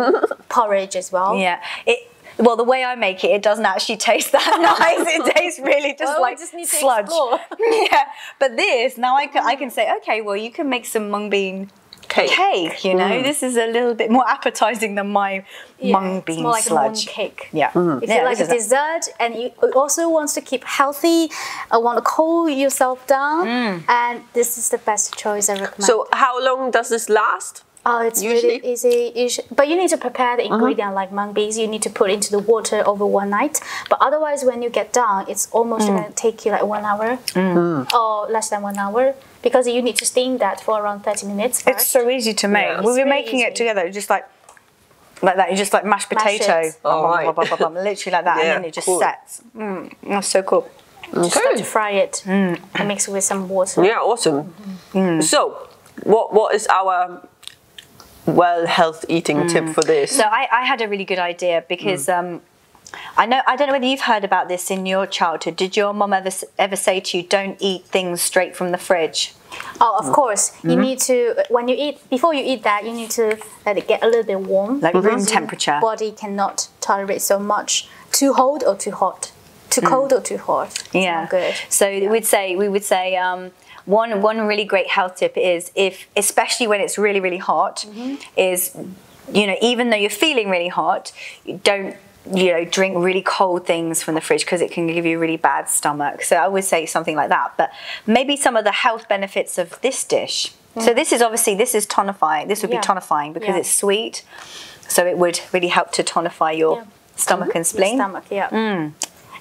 S3: porridge as well.
S1: Yeah. It well, the way I make it, it doesn't actually taste (laughs) that nice. It tastes really just
S3: Well,
S1: like
S3: just need
S1: sludge.
S3: explore. (laughs)
S1: yeah. But this now I can I can say, okay, well, you can make some mung bean
S2: Cake.
S1: cake. You know, mm. this is a little bit more appetizing than my
S3: Yeah,
S1: mung
S3: it's
S1: bean
S3: more like
S1: sludge.
S3: a cake.
S1: Yeah.
S3: Mm.
S1: it's
S3: Yeah, like a
S1: is
S3: dessert and you also want to keep healthy, uh, I want to cool yourself down, mm. and this is the best choice I recommend.
S2: So how long does this last?
S3: Oh, it's
S2: Usually-
S3: really easy. You should, but you need to prepare the
S1: Uh-huh.
S3: ingredient like mung beans. You need to put into the water over one night. But otherwise, when you get done, it's almost
S1: Mm.
S3: going to take you like one hour or less than one hour because you need to steam that for around thirty minutes.
S1: It's so easy to make.
S2: Yeah.
S1: we were
S3: really
S1: making it together, just like like that. You just like mashed
S3: Mash
S1: potato,
S3: it.
S2: Oh, right.
S1: literally like that,
S2: Yeah,
S1: and then it just
S2: cool.
S1: sets. Mm, that's so cool.
S3: Just start to fry it
S1: Mm.
S3: and mix it with some water.
S2: Yeah, awesome.
S1: Mm.
S2: So, what what is our well health eating tip for this?
S1: Mm. So I, I had a really good idea because um, I know I don't know whether you've heard about this in your childhood. Did your mom ever ever say to you, "Don't eat things straight from the fridge"?
S3: Oh, of course.
S1: Mm-hmm.
S3: You need to when you eat before you eat that, you need to let it get a little bit warm.
S1: Like room
S3: because your
S1: temperature.
S3: Body cannot tolerate so much. Too cold or too hot. Too cold or too hot. It's
S1: Mm. Yeah,
S3: not good.
S1: So we'd say we would say um, one one really great health tip is if especially when it's really really hot
S3: Mm-hmm.
S1: is you know even though you're feeling really hot, you don't you know drink really cold things from the fridge because it can give you a really bad stomach. So I would say something like that. But maybe some of the health benefits of this dish. So mm-hmm. this is obviously this is tonifying. This would
S3: Yeah.
S1: be tonifying because
S3: Yeah.
S1: it's sweet. So it would really help to tonify your
S3: Yeah.
S1: stomach and mm-hmm.
S3: Your
S1: spleen.
S3: stomach, yeah. Mm.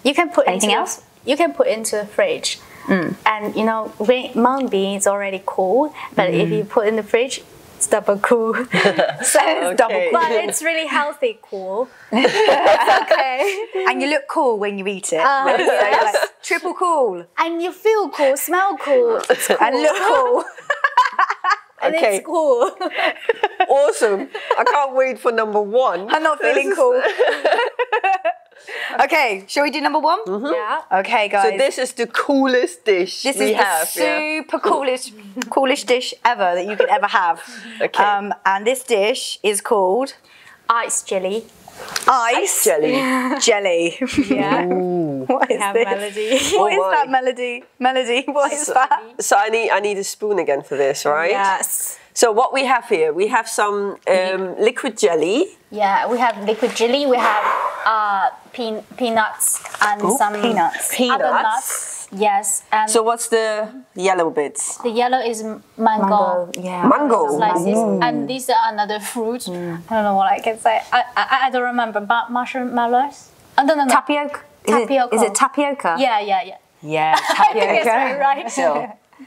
S3: You can put
S1: Anything
S3: into
S1: else?
S3: You can put into the fridge. And you know, when mung bean is already cool, but if you put in the fridge, it's double cool. (laughs) so
S1: It's double
S2: Okay.
S1: cool.
S3: but it's really healthy cool. (laughs) (laughs) it's okay.
S1: and you look cool when you eat it.
S3: Uh,
S1: So
S3: yes.
S1: like, triple cool
S3: And you feel cool, smell cool, it's cool.
S1: and look cool.
S3: and
S2: Okay.
S3: it's cool.
S2: awesome! I can't wait for number one.
S1: I'm not feeling cool. (laughs) okay, shall we do number one?
S3: Yeah.
S1: Okay, guys.
S2: So this is the coolest dish
S1: This
S2: we
S1: is
S2: have.
S1: the
S2: yeah.
S1: super coolest, (laughs) coolest dish ever that you could ever have. (laughs)
S2: Okay.
S1: Um, and this dish is called
S3: Ice jelly.
S1: ice
S2: Jelly.
S1: jelly.
S3: Yeah.
S1: what is
S3: have
S1: this?
S3: melody.
S1: What is
S2: Oh
S1: that
S2: my.
S1: melody? Melody. What is that?
S2: So I need I need a spoon again for this, right?
S3: Yes.
S2: So what we have here, we have some um, liquid jelly.
S3: Yeah, we have liquid jelly. We have uh, pe- peanuts and some
S1: peanuts.
S3: other nuts. Yes, and
S2: So what's the yellow bits?
S3: the yellow is m- mango.
S1: Yeah.
S2: Mango.
S3: Slices, and these are another fruit. Mm. I don't know what I can say. I I, I don't remember. But marshmallows. Oh, no, no, no.
S1: Tapioca. Is
S3: Tapioca.
S1: is it tapioca?
S3: Yeah, yeah, yeah.
S1: Yeah, (laughs)
S3: I think
S1: tapioca.
S3: right. right.
S2: So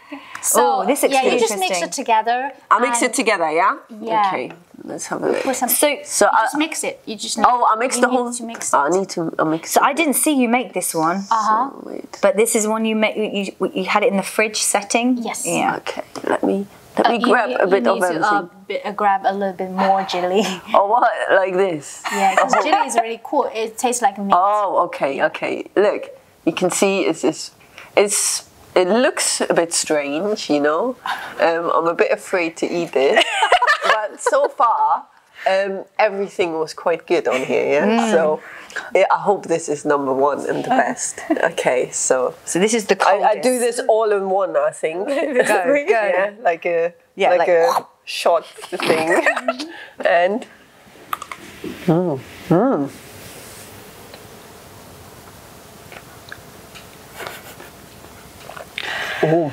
S2: (laughs)
S3: So
S1: Oh, this looks
S3: yeah, you just mix it together.
S2: I mix it together, yeah?
S3: Yeah.
S2: Okay, let's have a look.
S3: Put some.
S1: So,
S2: So
S3: you
S2: I,
S3: just mix it. You just.
S2: oh, I mix
S3: you
S2: the
S3: need
S2: whole.
S3: To mix it.
S2: I need to I mix.
S1: so I didn't see you make this one,
S3: Uh huh.
S2: Wait.
S1: but this is one you make. You, you, you had it in the fridge setting.
S3: Yes.
S1: Yeah.
S2: Okay, let me let me
S3: Uh, you-
S2: grab
S3: you-
S2: a bit
S3: you
S2: of
S3: need
S2: everything.
S3: To, uh, bit, uh, grab a little bit more jelly. (laughs)
S2: oh, what? Like this?
S3: yeah, because jelly is really cool. It tastes like meat.
S2: Oh, okay, okay. Look, you can see it's this. It's. It looks a bit strange, you know. Um, I'm a bit afraid to eat it, (laughs) but so far, um, everything was quite good on here. Yeah. So, yeah, I hope this is number one and the best. Okay, so
S1: So this is the
S2: I,
S1: coldest.
S2: I do this all in one. I think. (laughs)
S1: Go, go. (laughs)
S2: yeah, like a
S1: Yeah,
S2: like,
S1: like-
S2: a shot thing, and. Mm, mm. Ooh,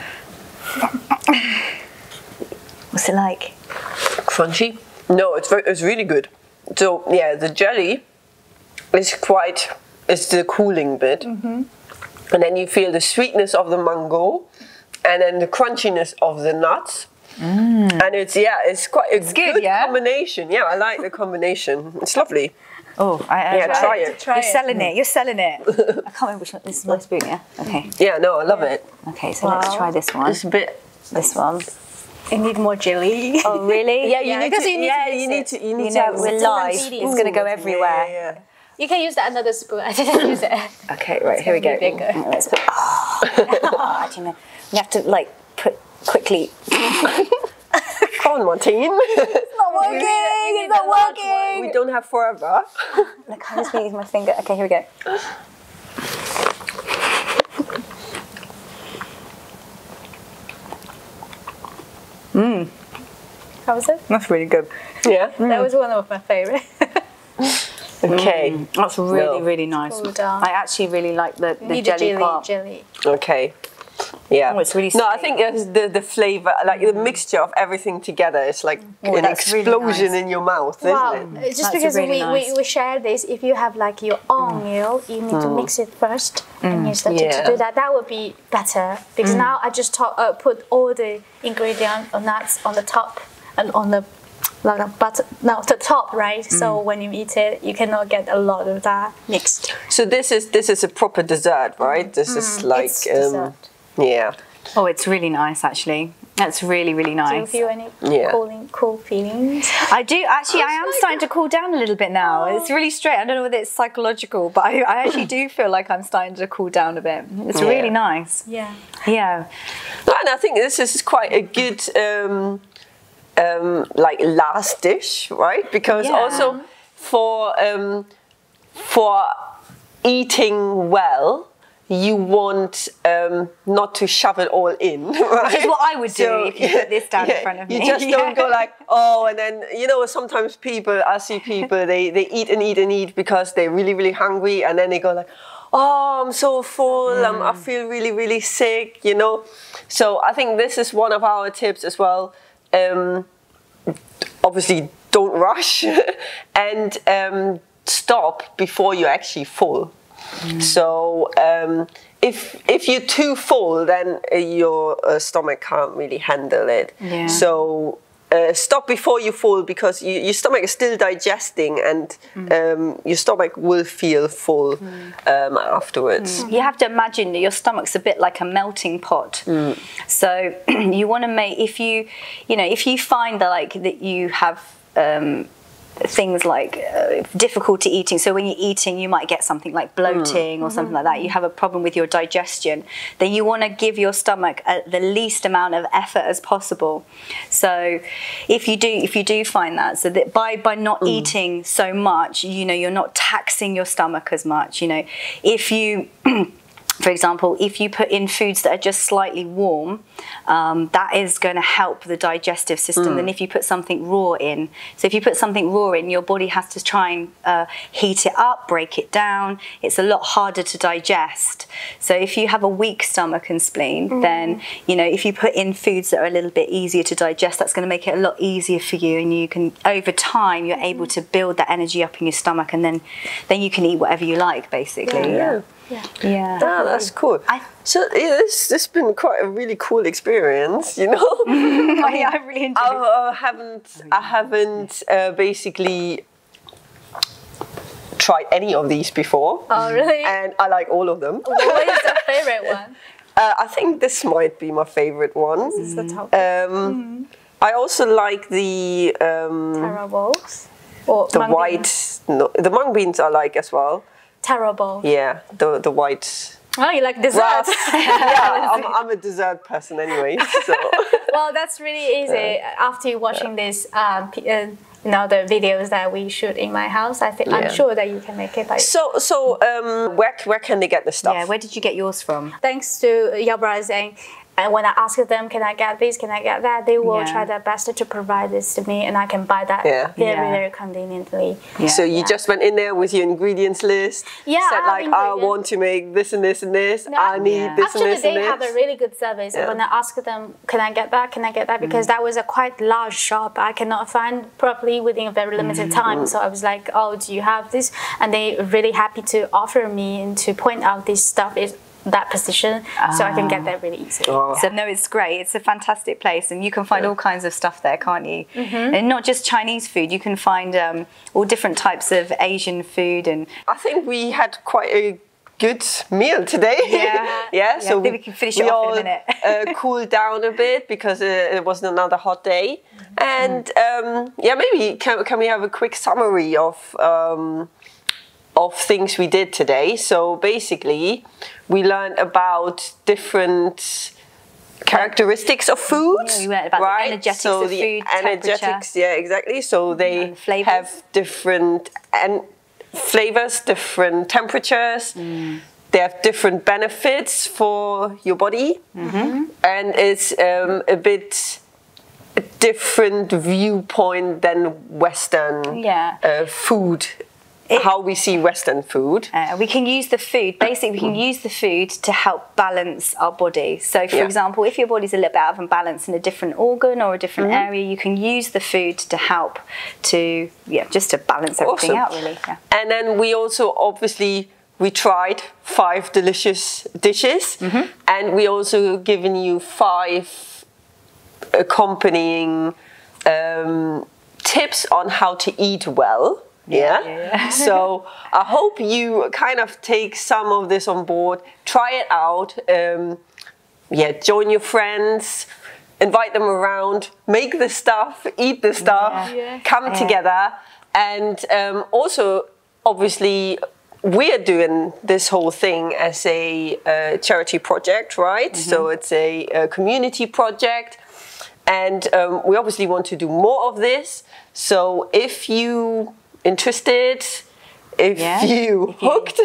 S1: What's it like?
S2: crunchy. No, it's very, it's really good. So yeah, the jelly is quite is the cooling bit,
S1: Mm-hmm.
S2: and then you feel the sweetness of the mango, and then the crunchiness of the nuts. And it's yeah, it's quite a
S1: Mm. good, yeah?
S2: combination. Yeah, I like the combination. It's lovely.
S1: Oh, I, I
S2: Yeah, try it.
S3: Try
S1: You're
S3: it.
S1: selling it. You're selling it. (laughs) I can't remember which one. This is my spoon, yeah. Okay.
S2: Yeah, no, I love it.
S1: Okay. So let's try this one.
S2: It's a bit.
S1: This one.
S3: You need more jelly.
S1: Oh, really? (laughs)
S2: Yeah, you
S3: Yeah,
S2: need to.
S3: you need
S2: yeah,
S3: to
S2: you need to. You need
S1: You know,
S2: have
S1: we're
S2: some
S1: live. It's going to go everywhere.
S2: Yeah, yeah.
S3: You can use that another spoon. (laughs) I didn't use it.
S1: Okay, right, here we go.
S3: gonna be bigger.
S1: Let's put. Oh, do you know, we have to like put quickly. (laughs)
S2: Come on, Martine.
S1: It's not working. It's not working.
S2: we don't have forever. (laughs)
S1: Look, I just use my finger. Okay, here we go. Mmm.
S3: How was it?
S1: That's really good.
S2: Yeah. Mm.
S3: That was one of my favourites. (laughs)
S2: Okay. Mm.
S1: That's really,
S2: No.
S1: really nice. I actually really like the, the jelly,
S3: the jelly.
S1: part.
S3: Jelly.
S2: Okay. Yeah.
S1: Oh, it's really
S2: no, I think it's the the flavor, like the mm. mixture of everything together, it's like
S1: Oh,
S2: an
S1: that's really
S2: explosion
S1: nice.
S2: in your mouth,
S3: Wow,
S2: isn't it?
S3: it's just
S1: That's
S3: because
S1: really
S3: we,
S1: nice.
S3: we, we share this, if you have like your mm. own meal, you need to mm. mix it first and you start
S2: Yeah.
S3: to do that. That would be better because now I just talk, uh, put all the ingredients or nuts on the top and on the like a butter, no, the top, right? So when you eat it, you cannot get a lot of that mixed.
S2: So this is this is a proper dessert, right? This is like
S3: it's
S2: um,
S3: dessert.
S2: Yeah.
S1: Oh, it's really nice actually. That's really, really nice.
S3: Do you
S1: nice.
S3: feel any
S2: Yeah.
S3: cooling, cool feelings?
S1: I do actually. I (laughs) am starting to cool down a little bit now. It's really straight. I don't know whether it's psychological, but I, I actually do feel like I'm starting to cool down a bit. It's
S2: Yeah.
S1: really nice.
S3: Yeah.
S1: Yeah.
S2: And I think this is quite a good um, um, like last dish, right? Because
S1: Yeah.
S2: also for um, for eating well, you want um, not to shove it all in, right? (laughs)
S1: Which is what I would do if you put this down in front of me.
S2: You just
S1: Yeah.
S2: don't go (laughs) like, oh, and then you know sometimes people, I see people, they they eat and eat and eat because they're really really hungry, and then they go like, oh, I'm so full, I'm,
S1: Mm.
S2: I feel really really sick, you know. So I think this is one of our tips as well. Um, obviously, don't (laughs) rush and um, stop before you're actually full.
S1: Mm.
S2: So um, if if you're too full, then uh, your uh, stomach can't really handle it.
S1: Yeah.
S2: So uh, stop before you fall because you, your stomach is still digesting and
S1: Mm.
S2: um, your stomach will feel full um, afterwards.
S1: you have to imagine that your stomach's a bit like a melting pot. So (clears throat) you want to make if you, you know, if you find that like that you have. Um, things like uh, difficulty eating. So when you're eating, you might get something like bloating or something like that. You have a problem with your digestion. Then you want to give your stomach uh the least amount of effort as possible. So if you do if you do find that, so that by by not eating so much, you know, you're not taxing your stomach as much. You know, if you (clears throat) for example, if you put in foods that are just slightly warm, um, that is going to help the digestive system than if you put something raw in. So if you put something raw in, your body has to try and uh, heat it up, break it down. It's a lot harder to digest. So if you have a weak stomach and spleen, then you know if you put in foods that are a little bit easier to digest, that's going to make it a lot easier for you, and you can over time you're able to build that energy up in your stomach, and then then you can eat whatever you like, basically.
S2: Yeah.
S1: Yeah.
S2: Ah, that's cool.
S1: I-
S2: so yeah, this this has been quite a really cool experience, you know. (laughs)
S1: Oh, yeah, I really enjoyed
S2: I
S1: it.
S2: uh, haven't I haven't uh, basically tried any of these before,
S3: Oh, really?
S2: and I like all of them.
S3: what is your (laughs) favorite one?
S2: Uh, I think this might be my favorite one.
S3: This is the top
S2: Um, I also like the um,
S3: taro balls. Or
S2: the
S3: mung
S2: white
S3: beans.
S2: no, the mung beans I like as well.
S3: Taro balls.
S2: Yeah, the the white.
S3: Oh, you like dessert? (laughs)
S2: Yeah, I'm, I'm a dessert person anyway. So (laughs)
S3: well, that's really easy. After watching this, um, uh, you know, the videos that we shoot in my house, I think
S2: Yeah.
S3: I'm sure that you can make it. By
S2: so so um, where where can they get the stuff?
S1: Yeah, where did you get yours from?
S3: thanks to Yabra saying, and when I ask them, can I get this, can I get that, they will
S1: Yeah.
S3: try their best to provide this to me, and I can buy that
S2: Yeah.
S3: very,
S1: Yeah.
S3: very conveniently.
S1: Yeah.
S2: So you just went in there with your ingredients list.
S3: Yeah,
S2: Said
S3: I
S2: like, I want to make this and this and this.
S3: No,
S2: I need
S1: Yeah.
S2: this
S3: Actually,
S2: and this Actually,
S3: they
S2: and
S3: have a really good service.
S2: Yeah.
S3: When I ask them, can I get that? Can I get that? Mm. Because that was a quite large shop. I cannot find properly within a very limited mm-hmm. time. So I was like, oh, do you have this? And they really happy to offer me and to point out this stuff is that position, so I can get there really easily.
S2: Oh.
S1: So no, it's great. It's a fantastic place, and you can find all kinds of stuff there, can't you?
S3: Mm-hmm.
S1: And not just Chinese food. You can find um, all different types of Asian food, and
S2: I think we had quite a good meal today.
S1: Yeah. (laughs)
S2: yeah. So
S1: I think we can finish it
S2: we
S1: off in a
S2: all,
S1: minute.
S2: uh, cooled down a bit because uh, it was another hot day,
S1: Mm-hmm.
S2: and um, yeah, maybe can can we have a quick summary of. Um, of things we did today. So basically, we learned about different characteristics of foods.
S1: Yeah, we learned about the
S2: right?
S1: energetics
S2: so
S1: of
S2: the
S1: food,
S2: energetics, yeah, exactly. So they have different and flavors, different temperatures.
S1: Mm.
S2: They have different benefits for your body,
S1: Mm-hmm.
S2: and it's um, a bit different viewpoint than Western
S1: Yeah.
S2: uh, food. How we see Western food.
S1: Uh, we can use the food, basically, we can use the food to help balance our body. So, for
S2: Yeah.
S1: example, if your body's a little bit out of balance in a different organ or a different
S2: Mm-hmm.
S1: area, you can use the food to help to, yeah, just to balance everything
S2: Awesome.
S1: out, really. Yeah.
S2: And then we also obviously we tried five delicious dishes,
S1: Mm-hmm.
S2: and we also given you five accompanying um, tips on how to eat well. Yeah.
S1: yeah,
S2: so I hope you kind of take some of this on board, try it out. Um, yeah, join your friends, invite them around, make the stuff, eat the stuff,
S3: Yeah.
S2: come together, and um, also obviously we're doing this whole thing as a uh, charity project, right? So it's a, a community project, and um, we obviously want to do more of this. So if you interested. If
S1: Yeah,
S2: you
S1: if you-
S2: hooked,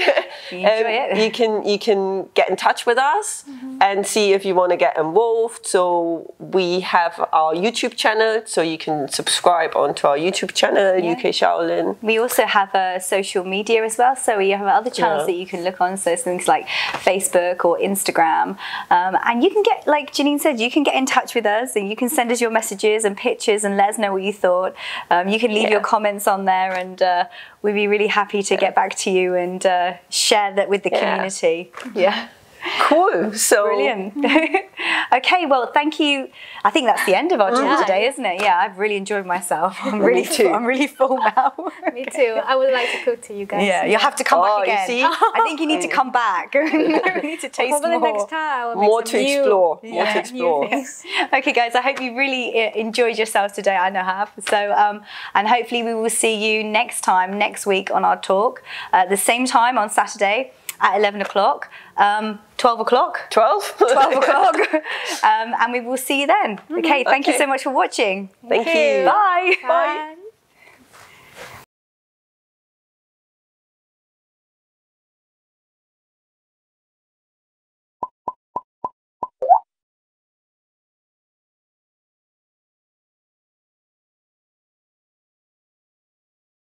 S1: you (laughs) enjoy
S2: um,
S1: it.
S2: you can you can get in touch with us and see if you want to get involved. So we have our YouTube channel, so you can subscribe onto our YouTube channel,
S1: Yeah.
S2: UK Shaolin.
S1: We also have a social media as well, so we have other channels
S2: Yeah.
S1: that you can look on. So things like Facebook or Instagram, um, and you can get, like Janine said, you can get in touch with us, and you can send us your messages and pictures, and let us know what you thought. Um, you can leave your comments on there, and uh, we'd be really happy to get back to you and uh, share that with the
S2: Yeah.
S1: community. Yeah.
S2: Cool. So
S1: Brilliant. (laughs) okay, well, thank you. I think that's the end of our tour
S3: Yeah.
S1: today, isn't it? Yeah, I've really enjoyed myself. (laughs) I'm really,
S2: too.
S1: I'm really full now. (laughs)
S3: Me too. I would like to cook to you guys.
S1: Yeah, you'll have to come
S2: Oh,
S1: back
S2: you
S1: again.
S2: see?
S1: I think you need to come back. we need to taste
S3: Probably
S1: more.
S3: next time.
S2: More to
S3: new-
S2: explore. More to explore.
S3: Things.
S1: Okay, guys, I hope you really uh, enjoyed yourselves today. I know I have. So, um, and hopefully we will see you next time, next week on our talk, at the same time on Saturday at 11 o'clock, um, 12 o'clock.
S2: 12?
S1: 12 (laughs) o'clock. Um, and we will see you then. Okay, thank you so much for watching.
S2: Thank you.
S1: Bye.
S3: Bye.